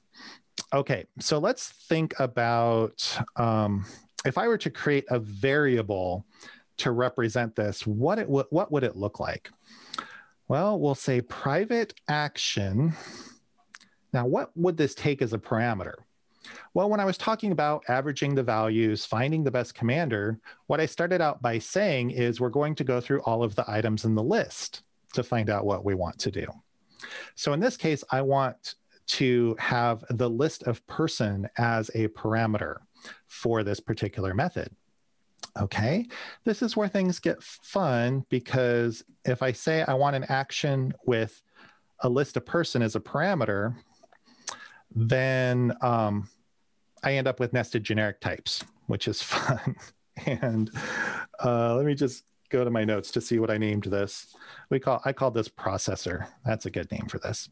Okay, so let's think about um, if I were to create a variable to represent this, what it what would it look like? Well, we'll say private action. Now, what would this take as a parameter? Well, when I was talking about averaging the values, finding the best commander, what I started out by saying is we're going to go through all of the items in the list to find out what we want to do. So in this case, I want to have the list of person as a parameter for this particular method. Okay, this is where things get fun because if I say I want an action with a list of person as a parameter, then um, I end up with nested generic types, which is fun. and uh, let me just go to my notes to see what I named this. We call I called this processor. That's a good name for this.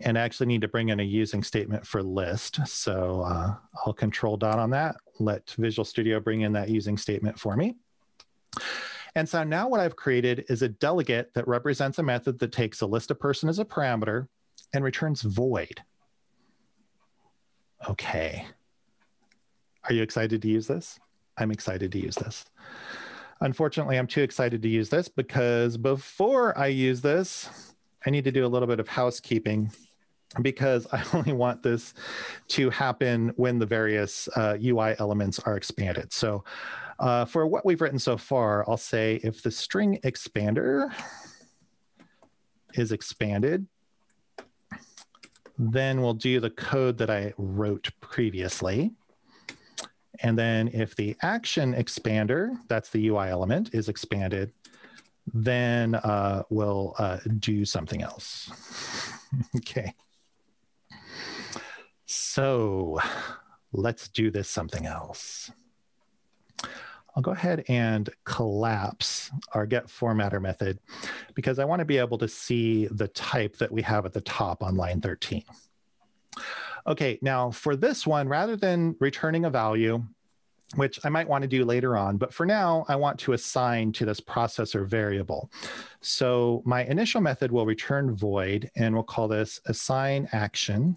And I actually need to bring in a using statement for list. So uh, I'll control dot on that. Let Visual Studio bring in that using statement for me. And so now what I've created is a delegate that represents a method that takes a list of person as a parameter and returns void. Okay. Are you excited to use this? I'm excited to use this. Unfortunately, I'm too excited to use this because before I use this, I need to do a little bit of housekeeping because I only want this to happen when the various uh, UI elements are expanded. So uh, for what we've written so far, I'll say if the string expander is expanded, then we'll do the code that I wrote previously. And then if the action expander, that's the UI element, is expanded, then uh, we'll uh, do something else. okay. So let's do this something else. I'll go ahead and collapse our get formatter method because I want to be able to see the type that we have at the top on line 13. Okay, now for this one, rather than returning a value, which I might want to do later on, but for now, I want to assign to this processor variable. So my initial method will return void, and we'll call this assign action.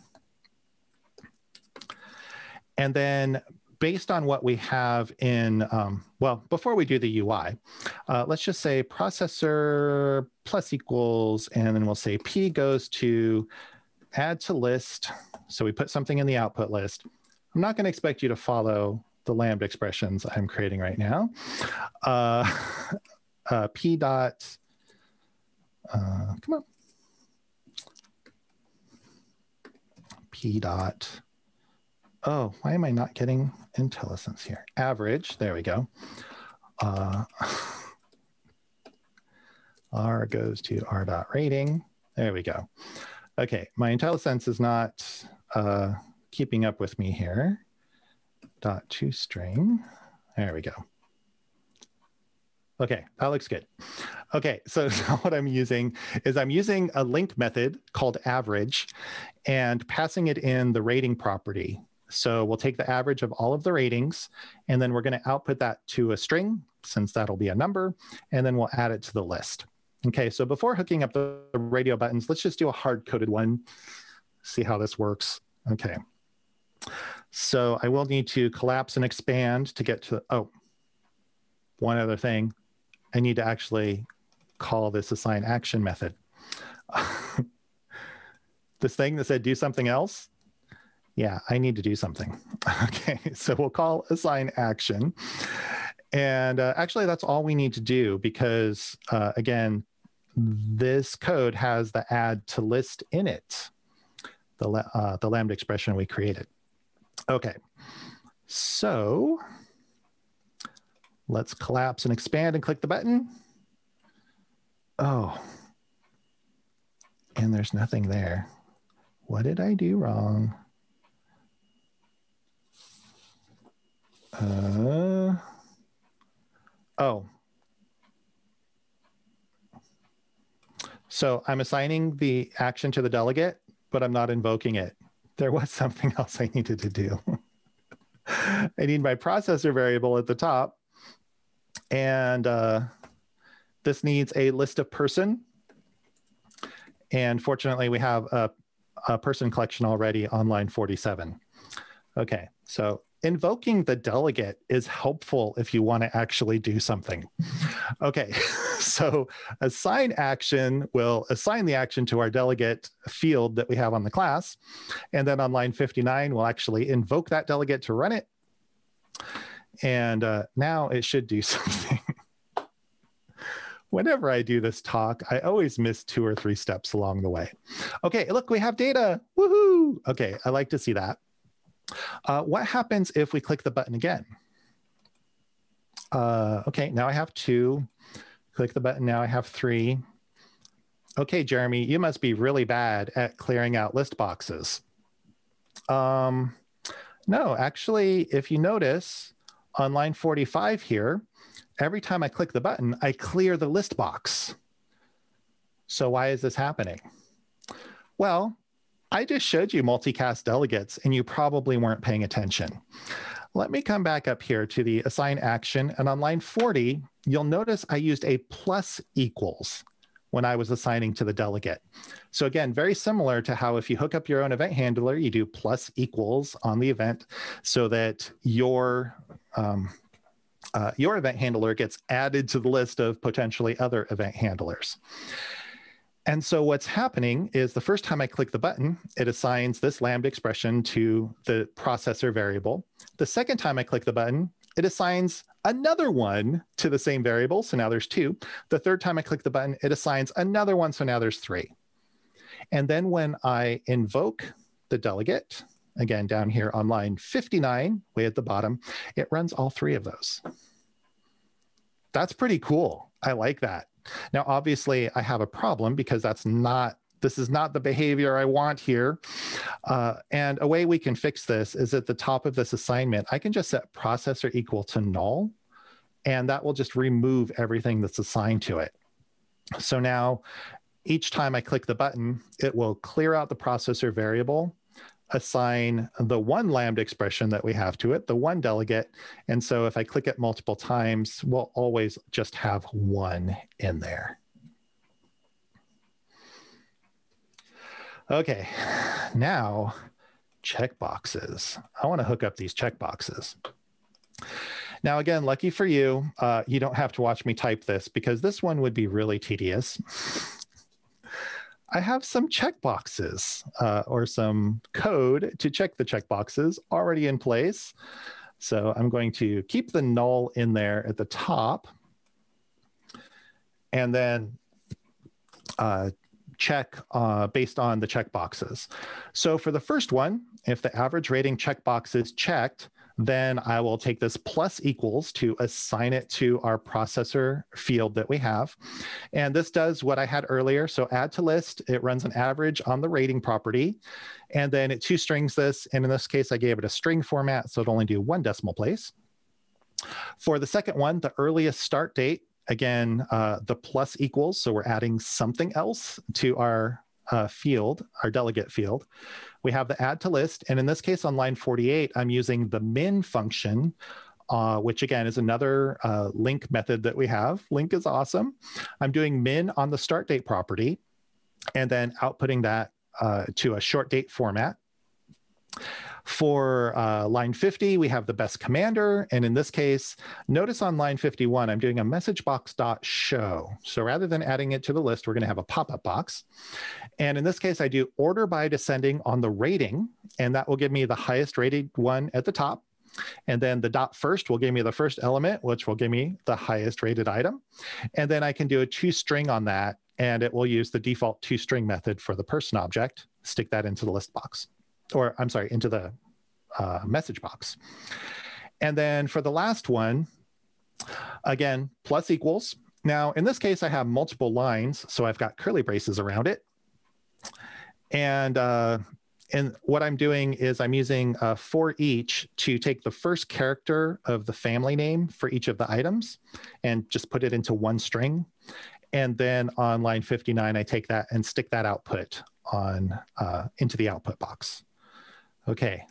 And then based on what we have in, um, well, before we do the UI, uh, let's just say processor plus equals, and then we'll say P goes to add to list. So we put something in the output list. I'm not going to expect you to follow the lambda expressions I'm creating right now. Uh, uh, P dot, uh, come on. P dot oh, why am I not getting IntelliSense here? Average, there we go. Uh, R goes to R dot rating. There we go. Okay, my IntelliSense is not uh, keeping up with me here. Dot string. There we go. Okay, that looks good. Okay, so, so what I'm using is I'm using a LINQ method called average and passing it in the rating property. So we'll take the average of all of the ratings, and then we're going to output that to a string, since that'll be a number, and then we'll add it to the list. Okay, so before hooking up the radio buttons, let's just do a hard-coded one, see how this works. Okay, so I will need to collapse and expand to get to, oh, one other thing. I need to actually call this assign action method. this thing that said do something else, yeah, I need to do something. okay, so we'll call assign action. And uh, actually, that's all we need to do because, uh, again, this code has the add to list in it, the, uh, the Lambda expression we created. Okay, so let's collapse and expand and click the button. Oh, and there's nothing there. What did I do wrong? Uh, oh. So I'm assigning the action to the delegate, but I'm not invoking it. There was something else I needed to do. I need my processor variable at the top. And uh, this needs a list of person. And fortunately, we have a, a person collection already on line 47. Okay, so invoking the delegate is helpful if you want to actually do something. Okay, so assign action will assign the action to our delegate field that we have on the class. And then on line 59, we'll actually invoke that delegate to run it. And uh, now it should do something. Whenever I do this talk, I always miss two or three steps along the way. Okay, look, we have data. Woohoo! Okay, I like to see that. Uh, what happens if we click the button again? Uh, okay, now I have two. Click the button, now I have three. Okay, Jeremy, you must be really bad at clearing out list boxes. Um, no, actually, if you notice on line 45 here, every time I click the button, I clear the list box. So why is this happening? Well, I just showed you multicast delegates and you probably weren't paying attention. Let me come back up here to the assign action. And on line 40, you'll notice I used a plus equals when I was assigning to the delegate. So again, very similar to how if you hook up your own event handler, you do plus equals on the event so that your um, uh, your event handler gets added to the list of potentially other event handlers. And so what's happening is the first time I click the button, it assigns this Lambda expression to the processor variable. The second time I click the button, it assigns another one to the same variable. So now there's two. The third time I click the button, it assigns another one. So now there's three. And then when I invoke the delegate, again, down here on line 59, way at the bottom, it runs all three of those. That's pretty cool. I like that. Now, obviously, I have a problem because that's not this is not the behavior I want here. Uh, and a way we can fix this is at the top of this assignment, I can just set processor equal to null, and that will just remove everything that's assigned to it. So now each time I click the button, it will clear out the processor variable assign the one lambda expression that we have to it, the one delegate. And so if I click it multiple times, we'll always just have one in there. Okay, now checkboxes. I want to hook up these checkboxes. Now, again, lucky for you, uh, you don't have to watch me type this because this one would be really tedious. I have some checkboxes uh, or some code to check the checkboxes already in place. So I'm going to keep the null in there at the top and then uh, check uh, based on the checkboxes. So for the first one, if the average rating checkbox is checked, Then I will take this plus equals to assign it to our processor field that we have. And this does what I had earlier. So add to list, it runs an average on the rating property. And then it toStrings this. And in this case, I gave it a string format. So it only do one decimal place. For the second one, the earliest start date, again, uh, the plus equals. So we're adding something else to our uh, field, our delegate field. We have the add to list. And in this case, on line 48, I'm using the min function, uh, which again is another uh, LINQ method that we have. LINQ is awesome. I'm doing min on the start date property and then outputting that uh, to a short date format. For uh, line 50, we have the best commander. And in this case, notice on line 51, I'm doing a message box dot show. So rather than adding it to the list, we're going to have a pop-up box. And in this case, I do order by descending on the rating, and that will give me the highest rated one at the top. And then the dot first will give me the first element, which will give me the highest rated item. And then I can do a toString on that, and it will use the default toString method for the person object, stick that into the list box or I'm sorry, into the uh, message box. And then for the last one, again, plus equals. Now, in this case, I have multiple lines, so I've got curly braces around it. And uh, and what I'm doing is I'm using uh, for each to take the first character of the family name for each of the items and just put it into one string. And then on line 59, I take that and stick that output on uh, into the output box. Okay.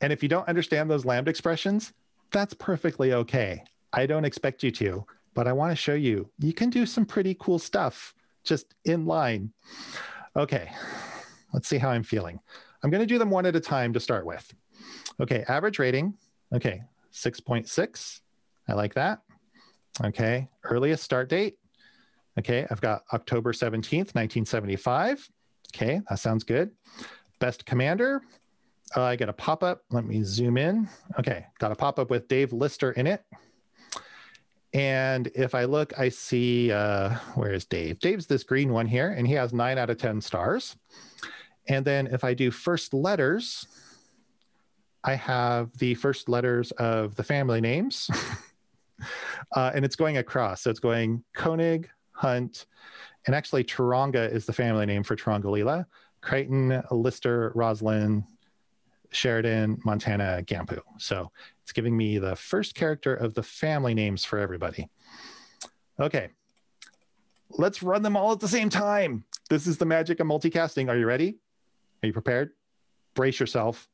And if you don't understand those lambda expressions, that's perfectly okay. I don't expect you to, but I want to show you you can do some pretty cool stuff just in line. Okay. Let's see how I'm feeling. I'm going to do them one at a time to start with. Okay, average rating. Okay, 6.6. I like that. Okay, earliest start date. Okay, I've got October 17th, 1975. Okay, that sounds good. Best commander. Uh, I get a pop up. Let me zoom in. Okay, got a pop up with Dave Lister in it. And if I look, I see uh, where is Dave? Dave's this green one here, and he has nine out of 10 stars. And then if I do first letters, I have the first letters of the family names. uh, and it's going across. So it's going Koenig, Hunt, and actually Turanga is the family name for Turangalila. Crichton, Lister, Roslin, Sheridan, Montana, Gampu. So it's giving me the first character of the family names for everybody. Okay, let's run them all at the same time. This is the magic of multicasting. Are you ready? Are you prepared? Brace yourself.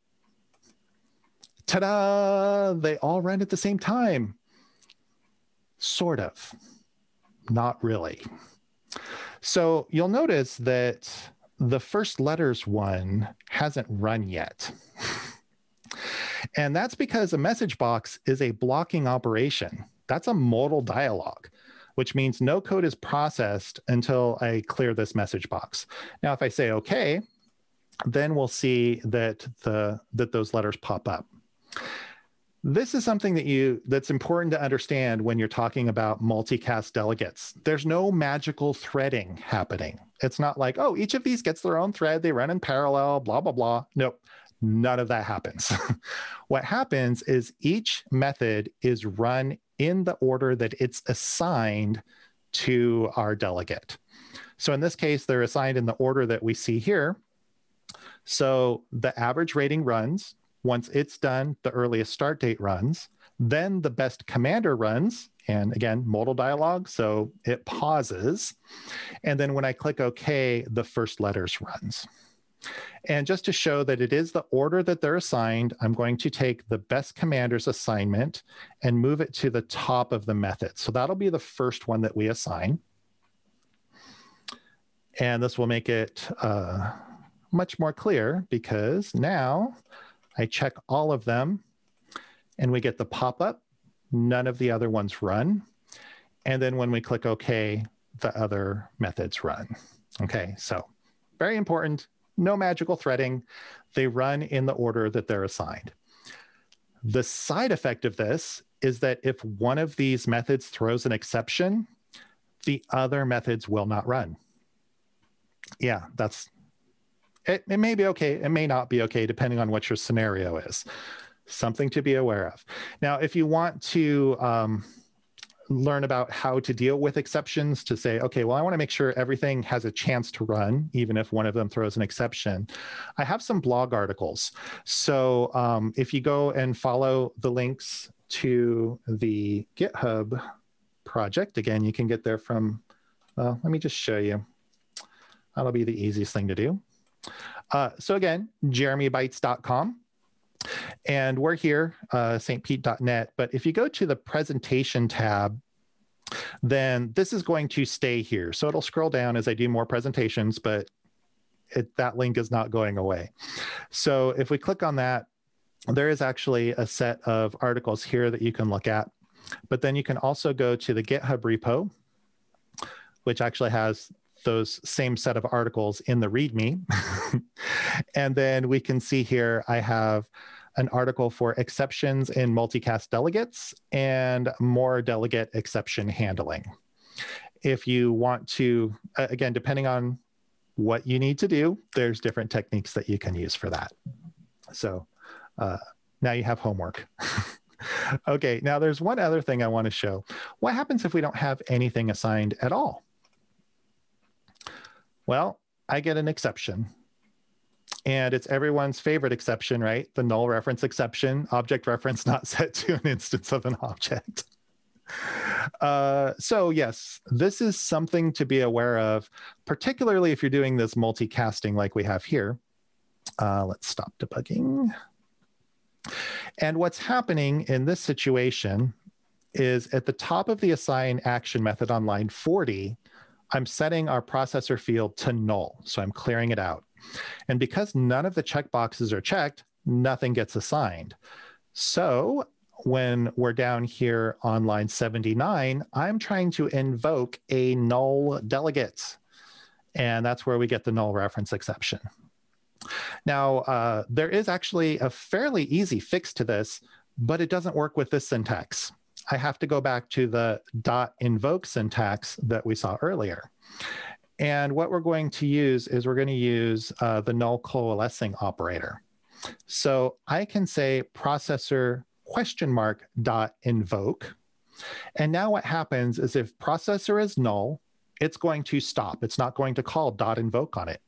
Ta da! They all run at the same time. Sort of. Not really. So you'll notice that the first letters one hasn't run yet. and that's because a message box is a blocking operation. That's a modal dialog, which means no code is processed until I clear this message box. Now, if I say okay, then we'll see that the that those letters pop up this is something that you that's important to understand when you're talking about multicast delegates. There's no magical threading happening. It's not like oh each of these gets their own thread. They run in parallel blah blah blah. Nope. None of that happens. What happens is each method is run in the order that it's assigned to our delegate. So in this case they're assigned in the order that we see here. So the average rating runs once it's done, the earliest start date runs. Then the best commander runs, and again, modal dialog. So it pauses. And then when I click OK, the first letters runs. And just to show that it is the order that they're assigned, I'm going to take the best commander's assignment and move it to the top of the method. So that'll be the first one that we assign. And this will make it uh, much more clear because now I check all of them and we get the pop up. None of the other ones run. And then when we click OK, the other methods run. Okay, so very important. No magical threading. They run in the order that they're assigned. The side effect of this is that if one of these methods throws an exception, the other methods will not run. Yeah, that's it, it may be okay. It may not be okay, depending on what your scenario is. something to be aware of. Now, if you want to um, learn about how to deal with exceptions to say, okay, well, I want to make sure everything has a chance to run, even if one of them throws an exception. I have some blog articles. So um, if you go and follow the links to the GitHub project, again, you can get there from, let me just show you. That'll be the easiest thing to do. Uh, so again, jeremybytes.com. And we're here, uh, stpete.net. But if you go to the presentation tab, then this is going to stay here. So it'll scroll down as I do more presentations, but it, that link is not going away. So if we click on that, there is actually a set of articles here that you can look at. But then you can also go to the GitHub repo, which actually has those same set of articles in the README. and then we can see here I have an article for exceptions in multicast delegates and more delegate exception handling. If you want to, again, depending on what you need to do, there's different techniques that you can use for that. So uh, now you have homework. okay, now there's one other thing I want to show. What happens if we don't have anything assigned at all? Well, I get an exception and it's everyone's favorite exception, right? The null reference exception, object reference not set to an instance of an object. Uh, so yes, this is something to be aware of, particularly if you're doing this multicasting like we have here. Uh, let's stop debugging. And what's happening in this situation is at the top of the assign action method on line 40, I'm setting our processor field to null. So I'm clearing it out. And because none of the checkboxes are checked, nothing gets assigned. So when we're down here on line 79, I'm trying to invoke a null delegate. And that's where we get the null reference exception. Now, uh, there is actually a fairly easy fix to this, but it doesn't work with this syntax. I have to go back to the dot invoke syntax that we saw earlier. And what we're going to use is we're going to use uh, the null coalescing operator. So I can say processor question mark dot invoke. And now what happens is if processor is null, it's going to stop. It's not going to call dot invoke on it.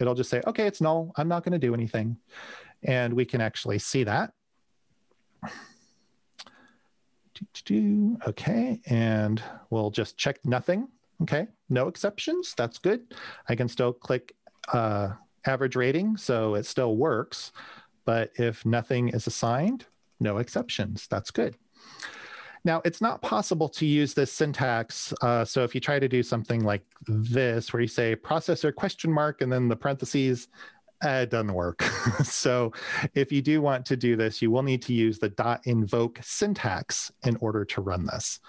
It'll just say, okay, it's null. I'm not going to do anything. And we can actually see that. Okay, and we'll just check nothing. Okay, no exceptions. That's good. I can still click uh, average rating, so it still works. But if nothing is assigned, no exceptions. That's good. Now, it's not possible to use this syntax. Uh, so if you try to do something like this, where you say processor question mark and then the parentheses, uh, it doesn't work. so if you do want to do this, you will need to use the dot invoke syntax in order to run this.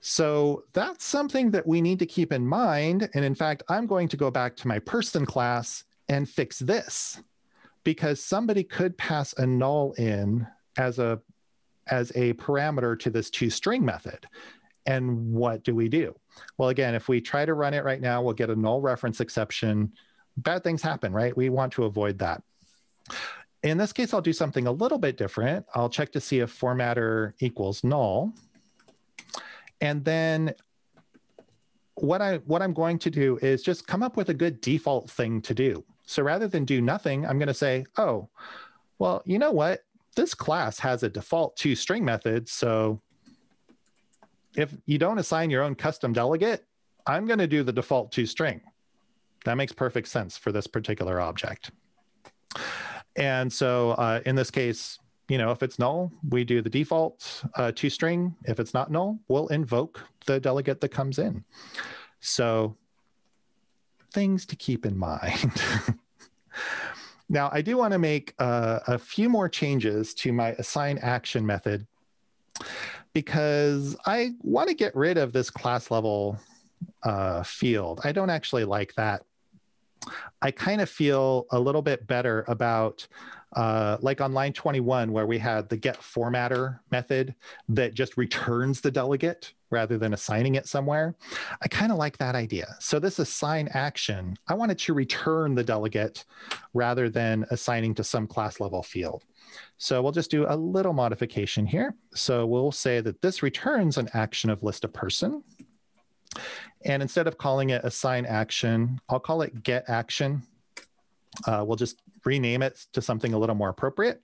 So that's something that we need to keep in mind. And in fact, I'm going to go back to my person class and fix this because somebody could pass a null in as a as a parameter to this toString method. And what do we do? Well, again, if we try to run it right now, we'll get a null reference exception. Bad things happen, right? We want to avoid that. In this case, I'll do something a little bit different. I'll check to see if formatter equals null. And then what I what I'm going to do is just come up with a good default thing to do. So rather than do nothing, I'm going to say, "Oh, well, you know what? This class has a default toString method, so if you don't assign your own custom delegate, I'm going to do the default toString." That makes perfect sense for this particular object. And so uh, in this case, you know, if it's null, we do the default uh, toString. If it's not null, we'll invoke the delegate that comes in. So things to keep in mind. now, I do want to make uh, a few more changes to my assign action method because I want to get rid of this class level uh, field. I don't actually like that. I kind of feel a little bit better about uh, like on line 21, where we had the get formatter method that just returns the delegate rather than assigning it somewhere. I kind of like that idea. So this assign action, I wanted to return the delegate rather than assigning to some class level field. So we'll just do a little modification here. So we'll say that this returns an action of list a person. And instead of calling it assign action, I'll call it get action. Uh, we'll just rename it to something a little more appropriate.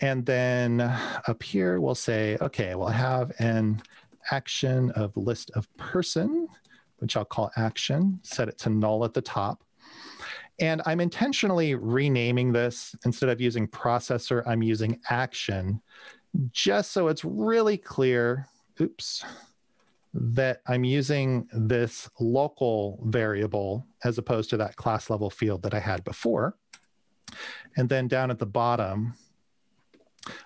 And then up here, we'll say, okay, we'll have an action of list of person, which I'll call action, set it to null at the top. And I'm intentionally renaming this instead of using processor, I'm using action just so it's really clear. Oops that I'm using this local variable as opposed to that class level field that I had before. And then down at the bottom,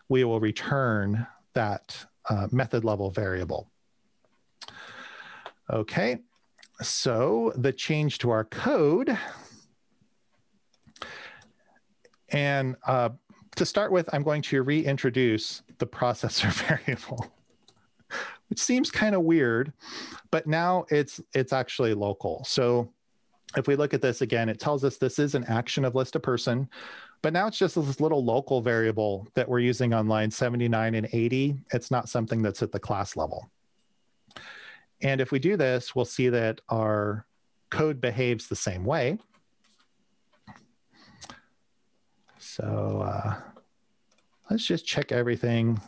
we will return that uh, method level variable. Okay, so the change to our code. And uh, to start with, I'm going to reintroduce the processor variable, which seems kind of weird, but now it's it's actually local. So if we look at this again, it tells us this is an action of list a person, but now it's just this little local variable that we're using on line 79 and 80. It's not something that's at the class level. And if we do this, we'll see that our code behaves the same way. So uh, let's just check everything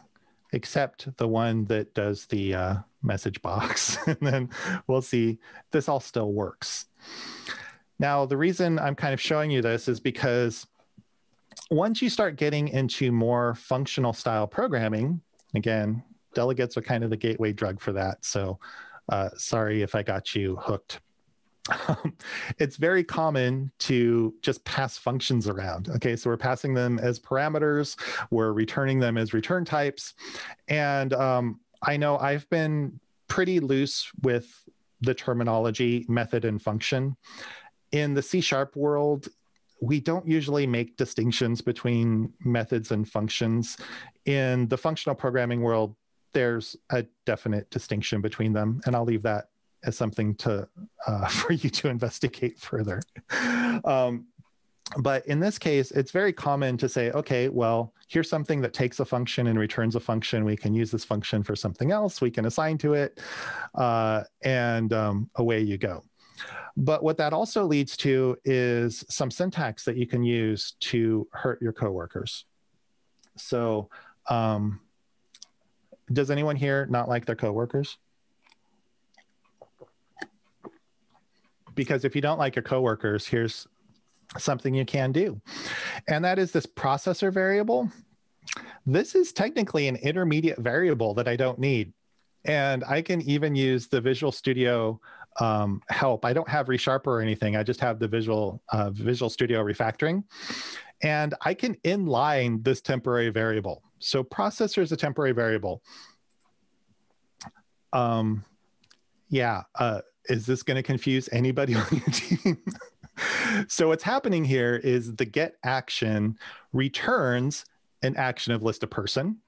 except the one that does the uh, message box. and then we'll see this all still works. Now, the reason I'm kind of showing you this is because once you start getting into more functional style programming, again, delegates are kind of the gateway drug for that. So uh, sorry if I got you hooked. Um, it's very common to just pass functions around. Okay, so we're passing them as parameters, we're returning them as return types. And um, I know I've been pretty loose with the terminology method and function. In the C sharp world, we don't usually make distinctions between methods and functions. In the functional programming world, there's a definite distinction between them, and I'll leave that as something to uh, for you to investigate further. Um, but in this case, it's very common to say, okay, well, here's something that takes a function and returns a function. We can use this function for something else. We can assign to it, uh, and um, away you go. But what that also leads to is some syntax that you can use to hurt your coworkers. So um, does anyone here not like their coworkers? Because if you don't like your coworkers, here's something you can do. And that is this processor variable. This is technically an intermediate variable that I don't need. And I can even use the Visual Studio um, help. I don't have ReSharper or anything. I just have the Visual uh, Visual Studio refactoring, and I can inline this temporary variable. So processor is a temporary variable. Um, yeah, uh, is this going to confuse anybody on your team? so what's happening here is the get action returns an action of list a person,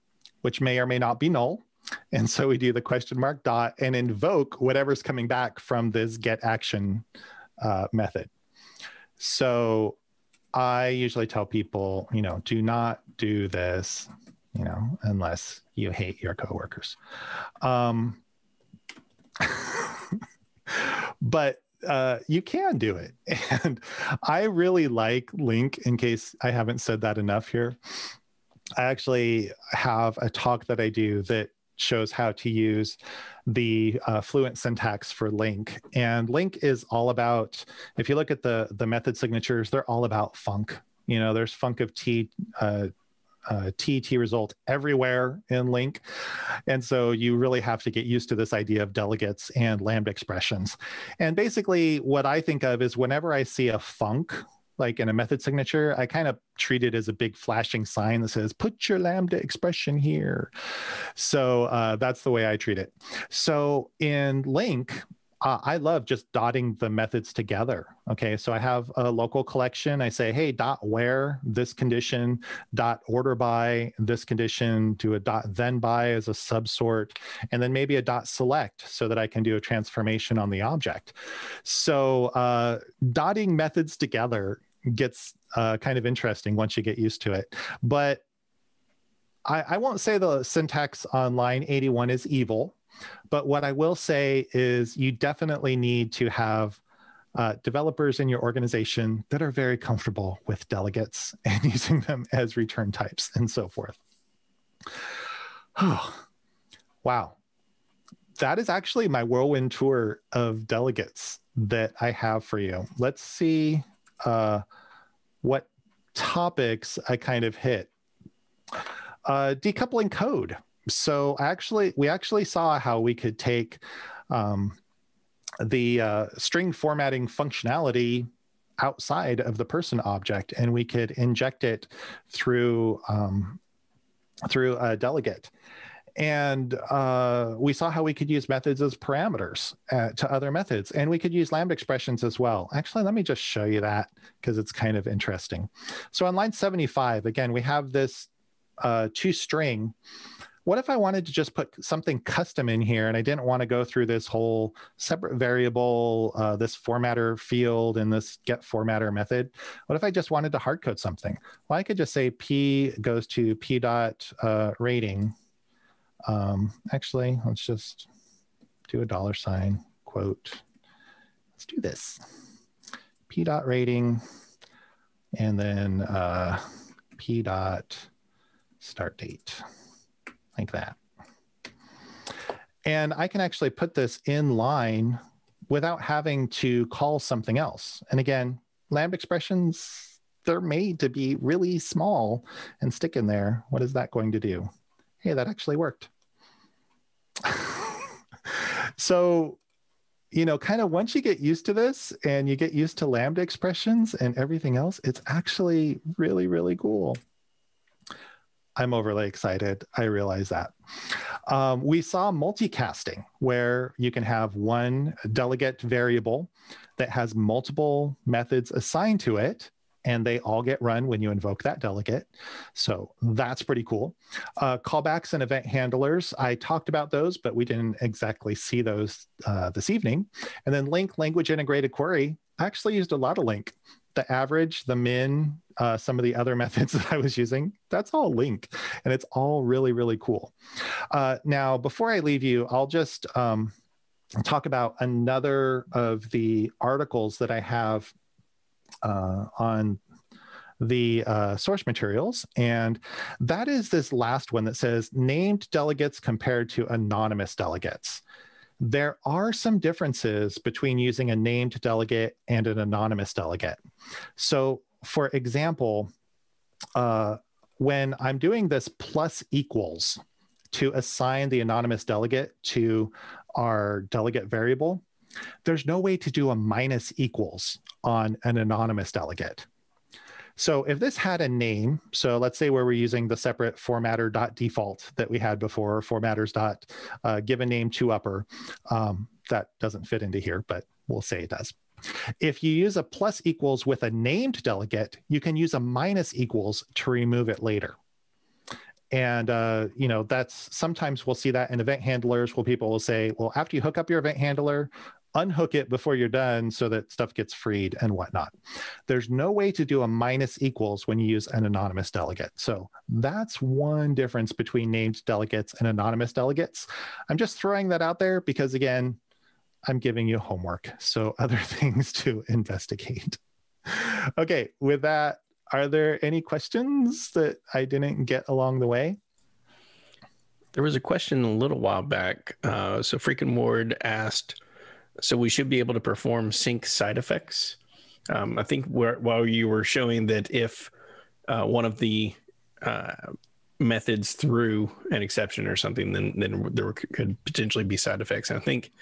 which may or may not be null. And so we do the question mark dot and invoke whatever's coming back from this get action uh, method. So I usually tell people, you know, do not do this you know, unless you hate your coworkers. Um, but uh, you can do it. And I really like LINQ, in case I haven't said that enough here. I actually have a talk that I do that shows how to use the uh, fluent syntax for LINQ and LINQ is all about if you look at the the method signatures they're all about Func you know there's Func of t uh, uh, TT result everywhere in LINQ. And so you really have to get used to this idea of delegates and lambda expressions. And basically, what I think of is whenever I see a Func, like in a method signature, I kind of treat it as a big flashing sign that says, put your lambda expression here. So uh, that's the way I treat it. So in LINQ, uh, I love just dotting the methods together. Okay, so I have a local collection. I say, hey, dot where this condition, dot order by this condition, do a dot then by as a subsort, and then maybe a dot select so that I can do a transformation on the object. So uh, dotting methods together gets uh, kind of interesting once you get used to it. But I, I won't say the syntax on line 81 is evil but what I will say is you definitely need to have uh, developers in your organization that are very comfortable with delegates and using them as return types and so forth. Oh, wow. That is actually my whirlwind tour of delegates that I have for you. Let's see uh, what topics I kind of hit. Uh, decoupling code so actually we actually saw how we could take um, the uh, string formatting functionality outside of the person object and we could inject it through um, through a delegate. And uh, we saw how we could use methods as parameters uh, to other methods and we could use lambda expressions as well. Actually let me just show you that because it's kind of interesting. So on line 75 again we have this uh, toString what if I wanted to just put something custom in here and I didn't want to go through this whole separate variable, uh, this formatter field and this get formatter method? What if I just wanted to hard code something? Well, I could just say P goes to P dot uh, rating. Um, actually, let's just do a dollar sign quote. Let's do this. P dot rating and then uh, P dot start date like that. And I can actually put this in line without having to call something else. And again, lambda expressions, they're made to be really small and stick in there. What is that going to do? Hey, that actually worked. so, you know, kind of once you get used to this and you get used to lambda expressions and everything else, it's actually really, really cool. I'm overly excited. I realize that. Um, we saw multicasting where you can have one delegate variable that has multiple methods assigned to it and they all get run when you invoke that delegate. So that's pretty cool. Uh, callbacks and event handlers, I talked about those, but we didn't exactly see those uh, this evening. And then LINQ language integrated query, I actually used a lot of LINQ the average, the min, uh, some of the other methods that I was using, that's all LINQ. And it's all really, really cool. Uh, now, before I leave you, I'll just um, talk about another of the articles that I have uh, on the uh, source materials. And that is this last one that says named delegates compared to anonymous delegates there are some differences between using a named delegate and an anonymous delegate. So, for example, uh, when I'm doing this plus equals to assign the anonymous delegate to our delegate variable, there's no way to do a minus equals on an anonymous delegate. So if this had a name, so let's say where we're using the separate formatter dot default that we had before, formatters dot uh, name to upper, um, that doesn't fit into here, but we'll say it does. If you use a plus equals with a named delegate, you can use a minus equals to remove it later. And uh, you know that's sometimes we'll see that in event handlers where people will say, well, after you hook up your event handler, unhook it before you're done so that stuff gets freed and whatnot. There's no way to do a minus equals when you use an anonymous delegate. So that's one difference between named delegates and anonymous delegates. I'm just throwing that out there because, again, I'm giving you homework. So other things to investigate. okay, with that, are there any questions that I didn't get along the way? There was a question a little while back. Uh, so Freaking Ward asked, so we should be able to perform sync side effects. Um, I think while you were showing that if uh, one of the uh, methods threw an exception or something, then then there could potentially be side effects. And I think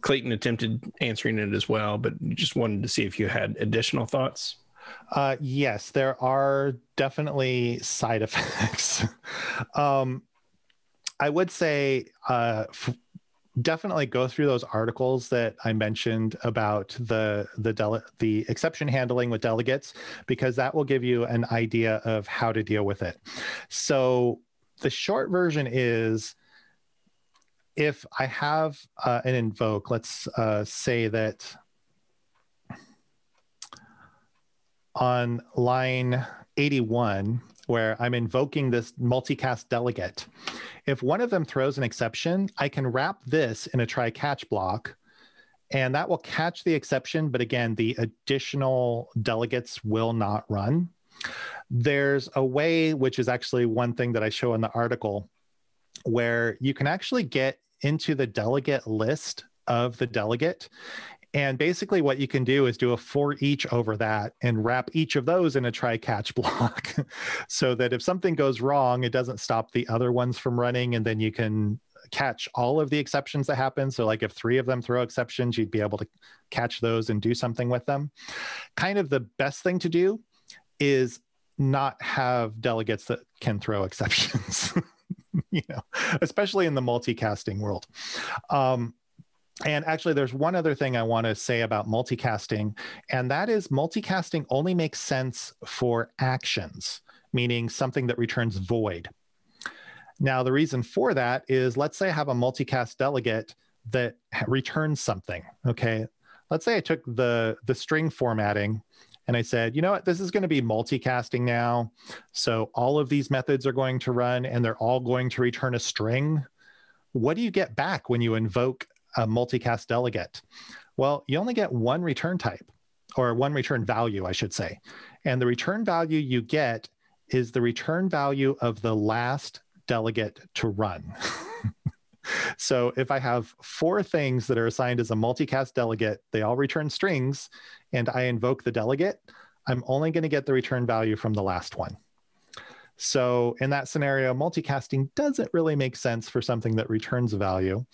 Clayton attempted answering it as well, but just wanted to see if you had additional thoughts. Uh, yes, there are definitely side effects. um, I would say uh, f- definitely go through those articles that I mentioned about the the dele- the exception handling with delegates because that will give you an idea of how to deal with it. So the short version is if I have uh, an invoke, let's uh, say that on line 81, where I'm invoking this multicast delegate, if one of them throws an exception, I can wrap this in a try catch block and that will catch the exception. But again, the additional delegates will not run. There's a way, which is actually one thing that I show in the article, where you can actually get into the delegate list of the delegate. And basically, what you can do is do a for each over that and wrap each of those in a try catch block so that if something goes wrong, it doesn't stop the other ones from running. And then you can catch all of the exceptions that happen. So, like if three of them throw exceptions, you'd be able to catch those and do something with them. Kind of the best thing to do is not have delegates that can throw exceptions. you know, especially in the multicasting world. Um, and actually, there's one other thing I want to say about multicasting, and that is multicasting only makes sense for actions, meaning something that returns void. Now, the reason for that is let's say I have a multicast delegate that returns something. Okay. Let's say I took the, the string formatting and I said, you know what, this is going to be multicasting now. So all of these methods are going to run and they're all going to return a string. What do you get back when you invoke a multicast delegate? Well, you only get one return type or one return value, I should say. And the return value you get is the return value of the last delegate to run. so if I have four things that are assigned as a multicast delegate, they all return strings, and I invoke the delegate, I'm only going to get the return value from the last one. So in that scenario, multicasting doesn't really make sense for something that returns a value.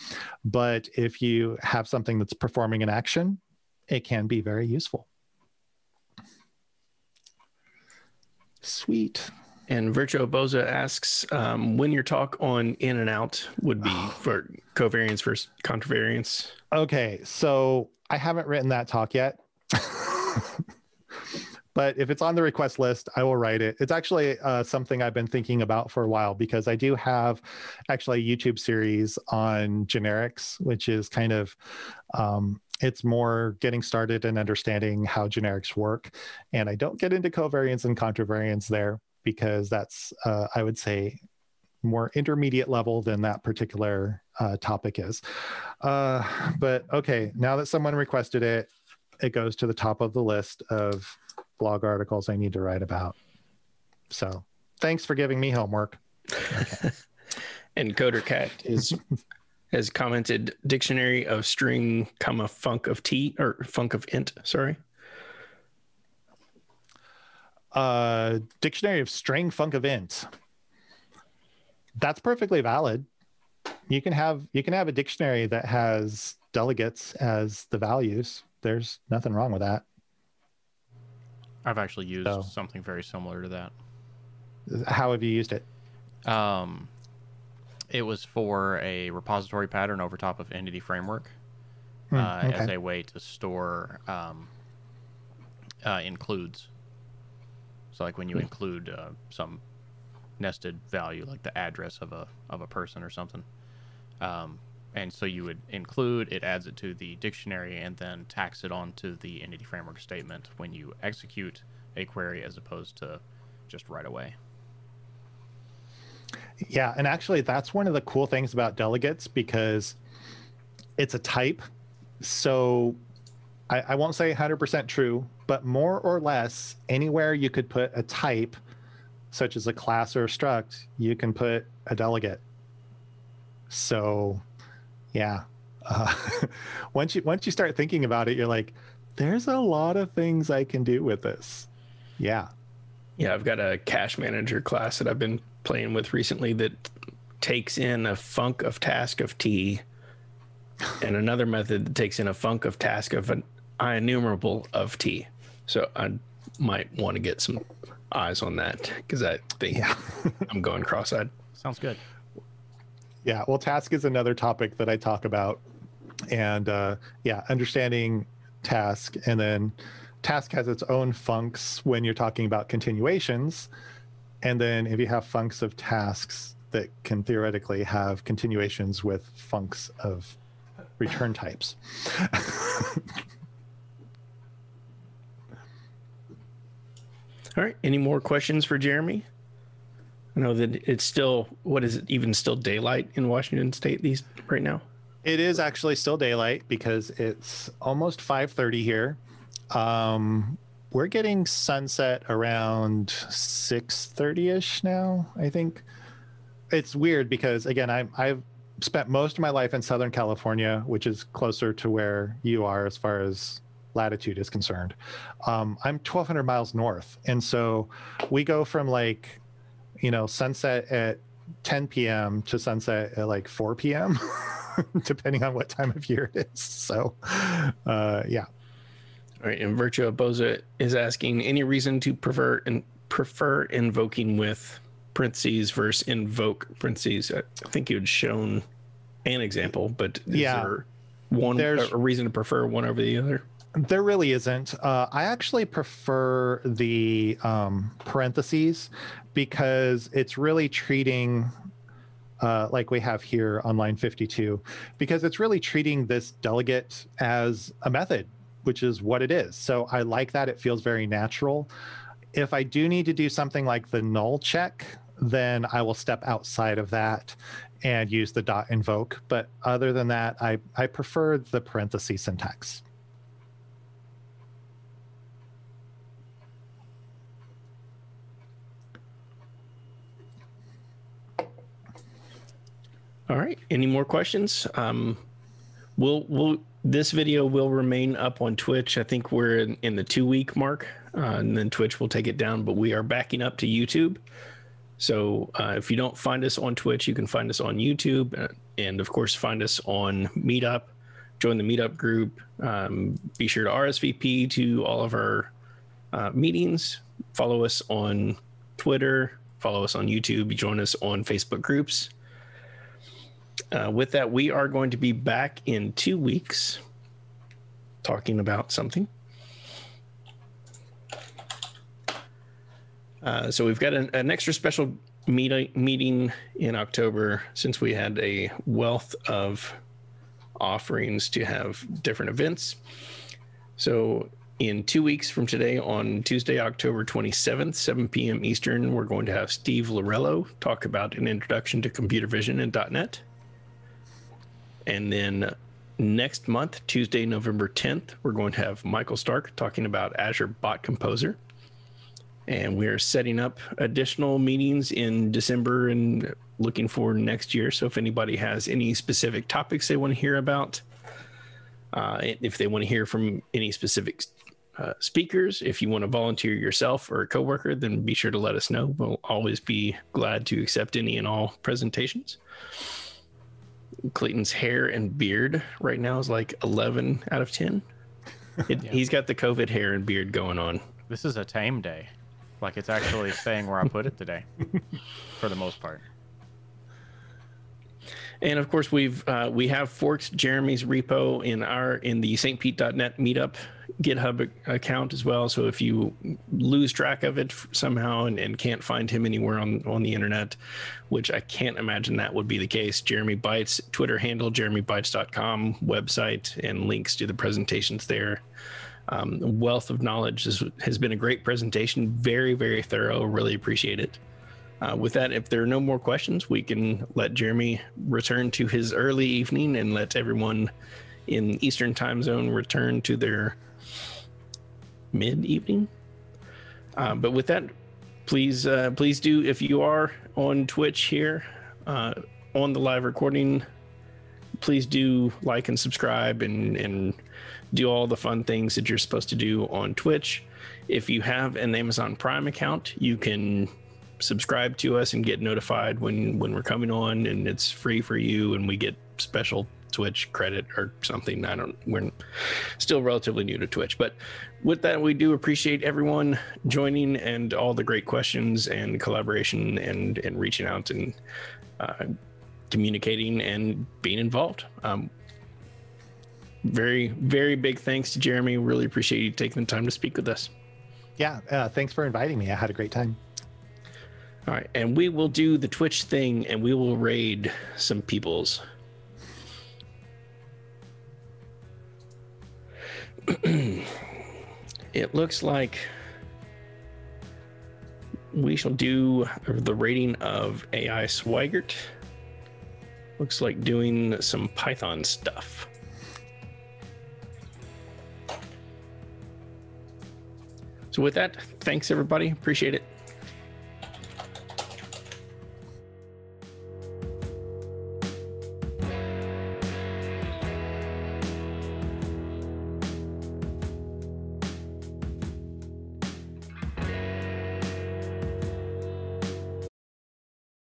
But if you have something that's performing an action, it can be very useful. Sweet. And Virtuo Boza asks um, when your talk on in and out would be for covariance versus contravariance. Okay, so I haven't written that talk yet. but if it's on the request list, I will write it. It's actually uh, something I've been thinking about for a while because I do have actually a YouTube series on generics, which is kind of um, it's more getting started and understanding how generics work. And I don't get into covariance and contravariance there because that's uh, I would say more intermediate level than that particular uh, topic is. Uh, but okay, now that someone requested it, it goes to the top of the list of blog articles I need to write about. So thanks for giving me homework. Okay. and Coder Cat is has commented dictionary of string comma Func of t or Func of int. Sorry. uh, dictionary of string Func of int. That's perfectly valid. You can have you can have a dictionary that has delegates as the values. There's nothing wrong with that. I've actually used so, something very similar to that. How have you used it? Um, it was for a repository pattern over top of Entity Framework hmm, uh, okay. as a way to store um, uh, includes so like when you hmm. include uh, some nested value, like the address of a of a person or something, um, and so you would include it, adds it to the dictionary, and then tax it onto the entity framework statement when you execute a query, as opposed to just right away. Yeah, and actually, that's one of the cool things about delegates because it's a type. So I, I won't say 100% true, but more or less, anywhere you could put a type, such as a class or a struct, you can put a delegate. So, yeah. Uh, once you once you start thinking about it, you're like, there's a lot of things I can do with this. Yeah. Yeah, I've got a cache manager class that I've been playing with recently that takes in a func of task of t and another method that takes in a func of task of an IEnumerable of T. So I might want to get some eyes on that because I think yeah. I'm going cross-eyed. Sounds good. Yeah, well, task is another topic that I talk about, and uh, yeah, understanding task, and then task has its own Funcs when you're talking about continuations, and then if you have Funcs of tasks that can theoretically have continuations with funks of return types. All right. Any more questions for Jeremy? I know that it's still what is it even still daylight in Washington State these right now? It is actually still daylight because it's almost 5:30 here. Um, we're getting sunset around 6:30ish now, I think. It's weird because again, I I've spent most of my life in Southern California, which is closer to where you are as far as latitude is concerned. Um, I'm 1,200 miles north, and so we go from like you know, sunset at 10 p.m. to sunset at like 4 p.m., depending on what time of year it is. So, uh, yeah. All right. And Virtua Boza is asking any reason to prefer and prefer invoking with parentheses versus invoke parentheses. I think you had shown an example, but is yeah. there one There's, a reason to prefer one over the other? There really isn't. Uh, I actually prefer the um, parentheses because it's really treating uh, like we have here on line 52 because it's really treating this delegate as a method which is what it is. So i like that. It feels very natural. If i do need to do something like the null check then i will step outside of that and use the dot invoke. But other than that i i prefer the parentheses syntax All right. Any more questions? Um, we'll we'll this video will remain up on Twitch. I think we're in, in the two week mark, uh, and then Twitch will take it down. But we are backing up to YouTube. So uh, if you don't find us on Twitch, you can find us on YouTube, uh, and of course find us on Meetup. Join the Meetup group. Um, be sure to RSVP to all of our uh, meetings. Follow us on Twitter. Follow us on YouTube. Join us on Facebook groups uh, with that, we are going to be back in two weeks talking about something. Uh, so we've got an, an extra special meet- meeting in October since we had a wealth of offerings to have different events. So in two weeks from today, on Tuesday, October 27th, 7 p.m. Eastern, we're going to have Steve Lorello talk about an introduction to computer vision and .NET. And then next month, Tuesday, November 10th, we're going to have Michael Stark talking about Azure Bot Composer. And we're setting up additional meetings in December and looking for next year. So if anybody has any specific topics they want to hear about, uh, if they want to hear from any specific uh, speakers, if you want to volunteer yourself or a coworker, then be sure to let us know. We'll always be glad to accept any and all presentations. Clayton's hair and beard right now is like 11 out of 10. It, yeah. He's got the COVID hair and beard going on. This is a tame day. Like it's actually staying where I put it today for the most part. And of course, we've uh, we have forked Jeremy's repo in our in the St. Pete .NET meetup GitHub account as well. So if you lose track of it somehow and, and can't find him anywhere on on the internet, which I can't imagine that would be the case, Jeremy Bytes Twitter handle jeremybytes.com website and links to the presentations there. Um, wealth of knowledge has, has been a great presentation, very very thorough. Really appreciate it. Uh, with that, if there are no more questions, we can let Jeremy return to his early evening and let everyone in Eastern time zone return to their mid evening. Uh, but with that, please uh, please do if you are on Twitch here uh, on the live recording, please do like and subscribe and and do all the fun things that you're supposed to do on Twitch. If you have an Amazon Prime account, you can subscribe to us and get notified when when we're coming on and it's free for you and we get special Twitch credit or something. I don't. We're still relatively new to Twitch, but with that, we do appreciate everyone joining and all the great questions and collaboration and and reaching out and uh, communicating and being involved. Um, very, very big thanks to Jeremy. Really appreciate you taking the time to speak with us. Yeah, uh, thanks for inviting me. I had a great time. All right, and we will do the Twitch thing, and we will raid some peoples. it looks like we shall do the rating of AI Swigert. Looks like doing some Python stuff. So with that, thanks everybody. Appreciate it.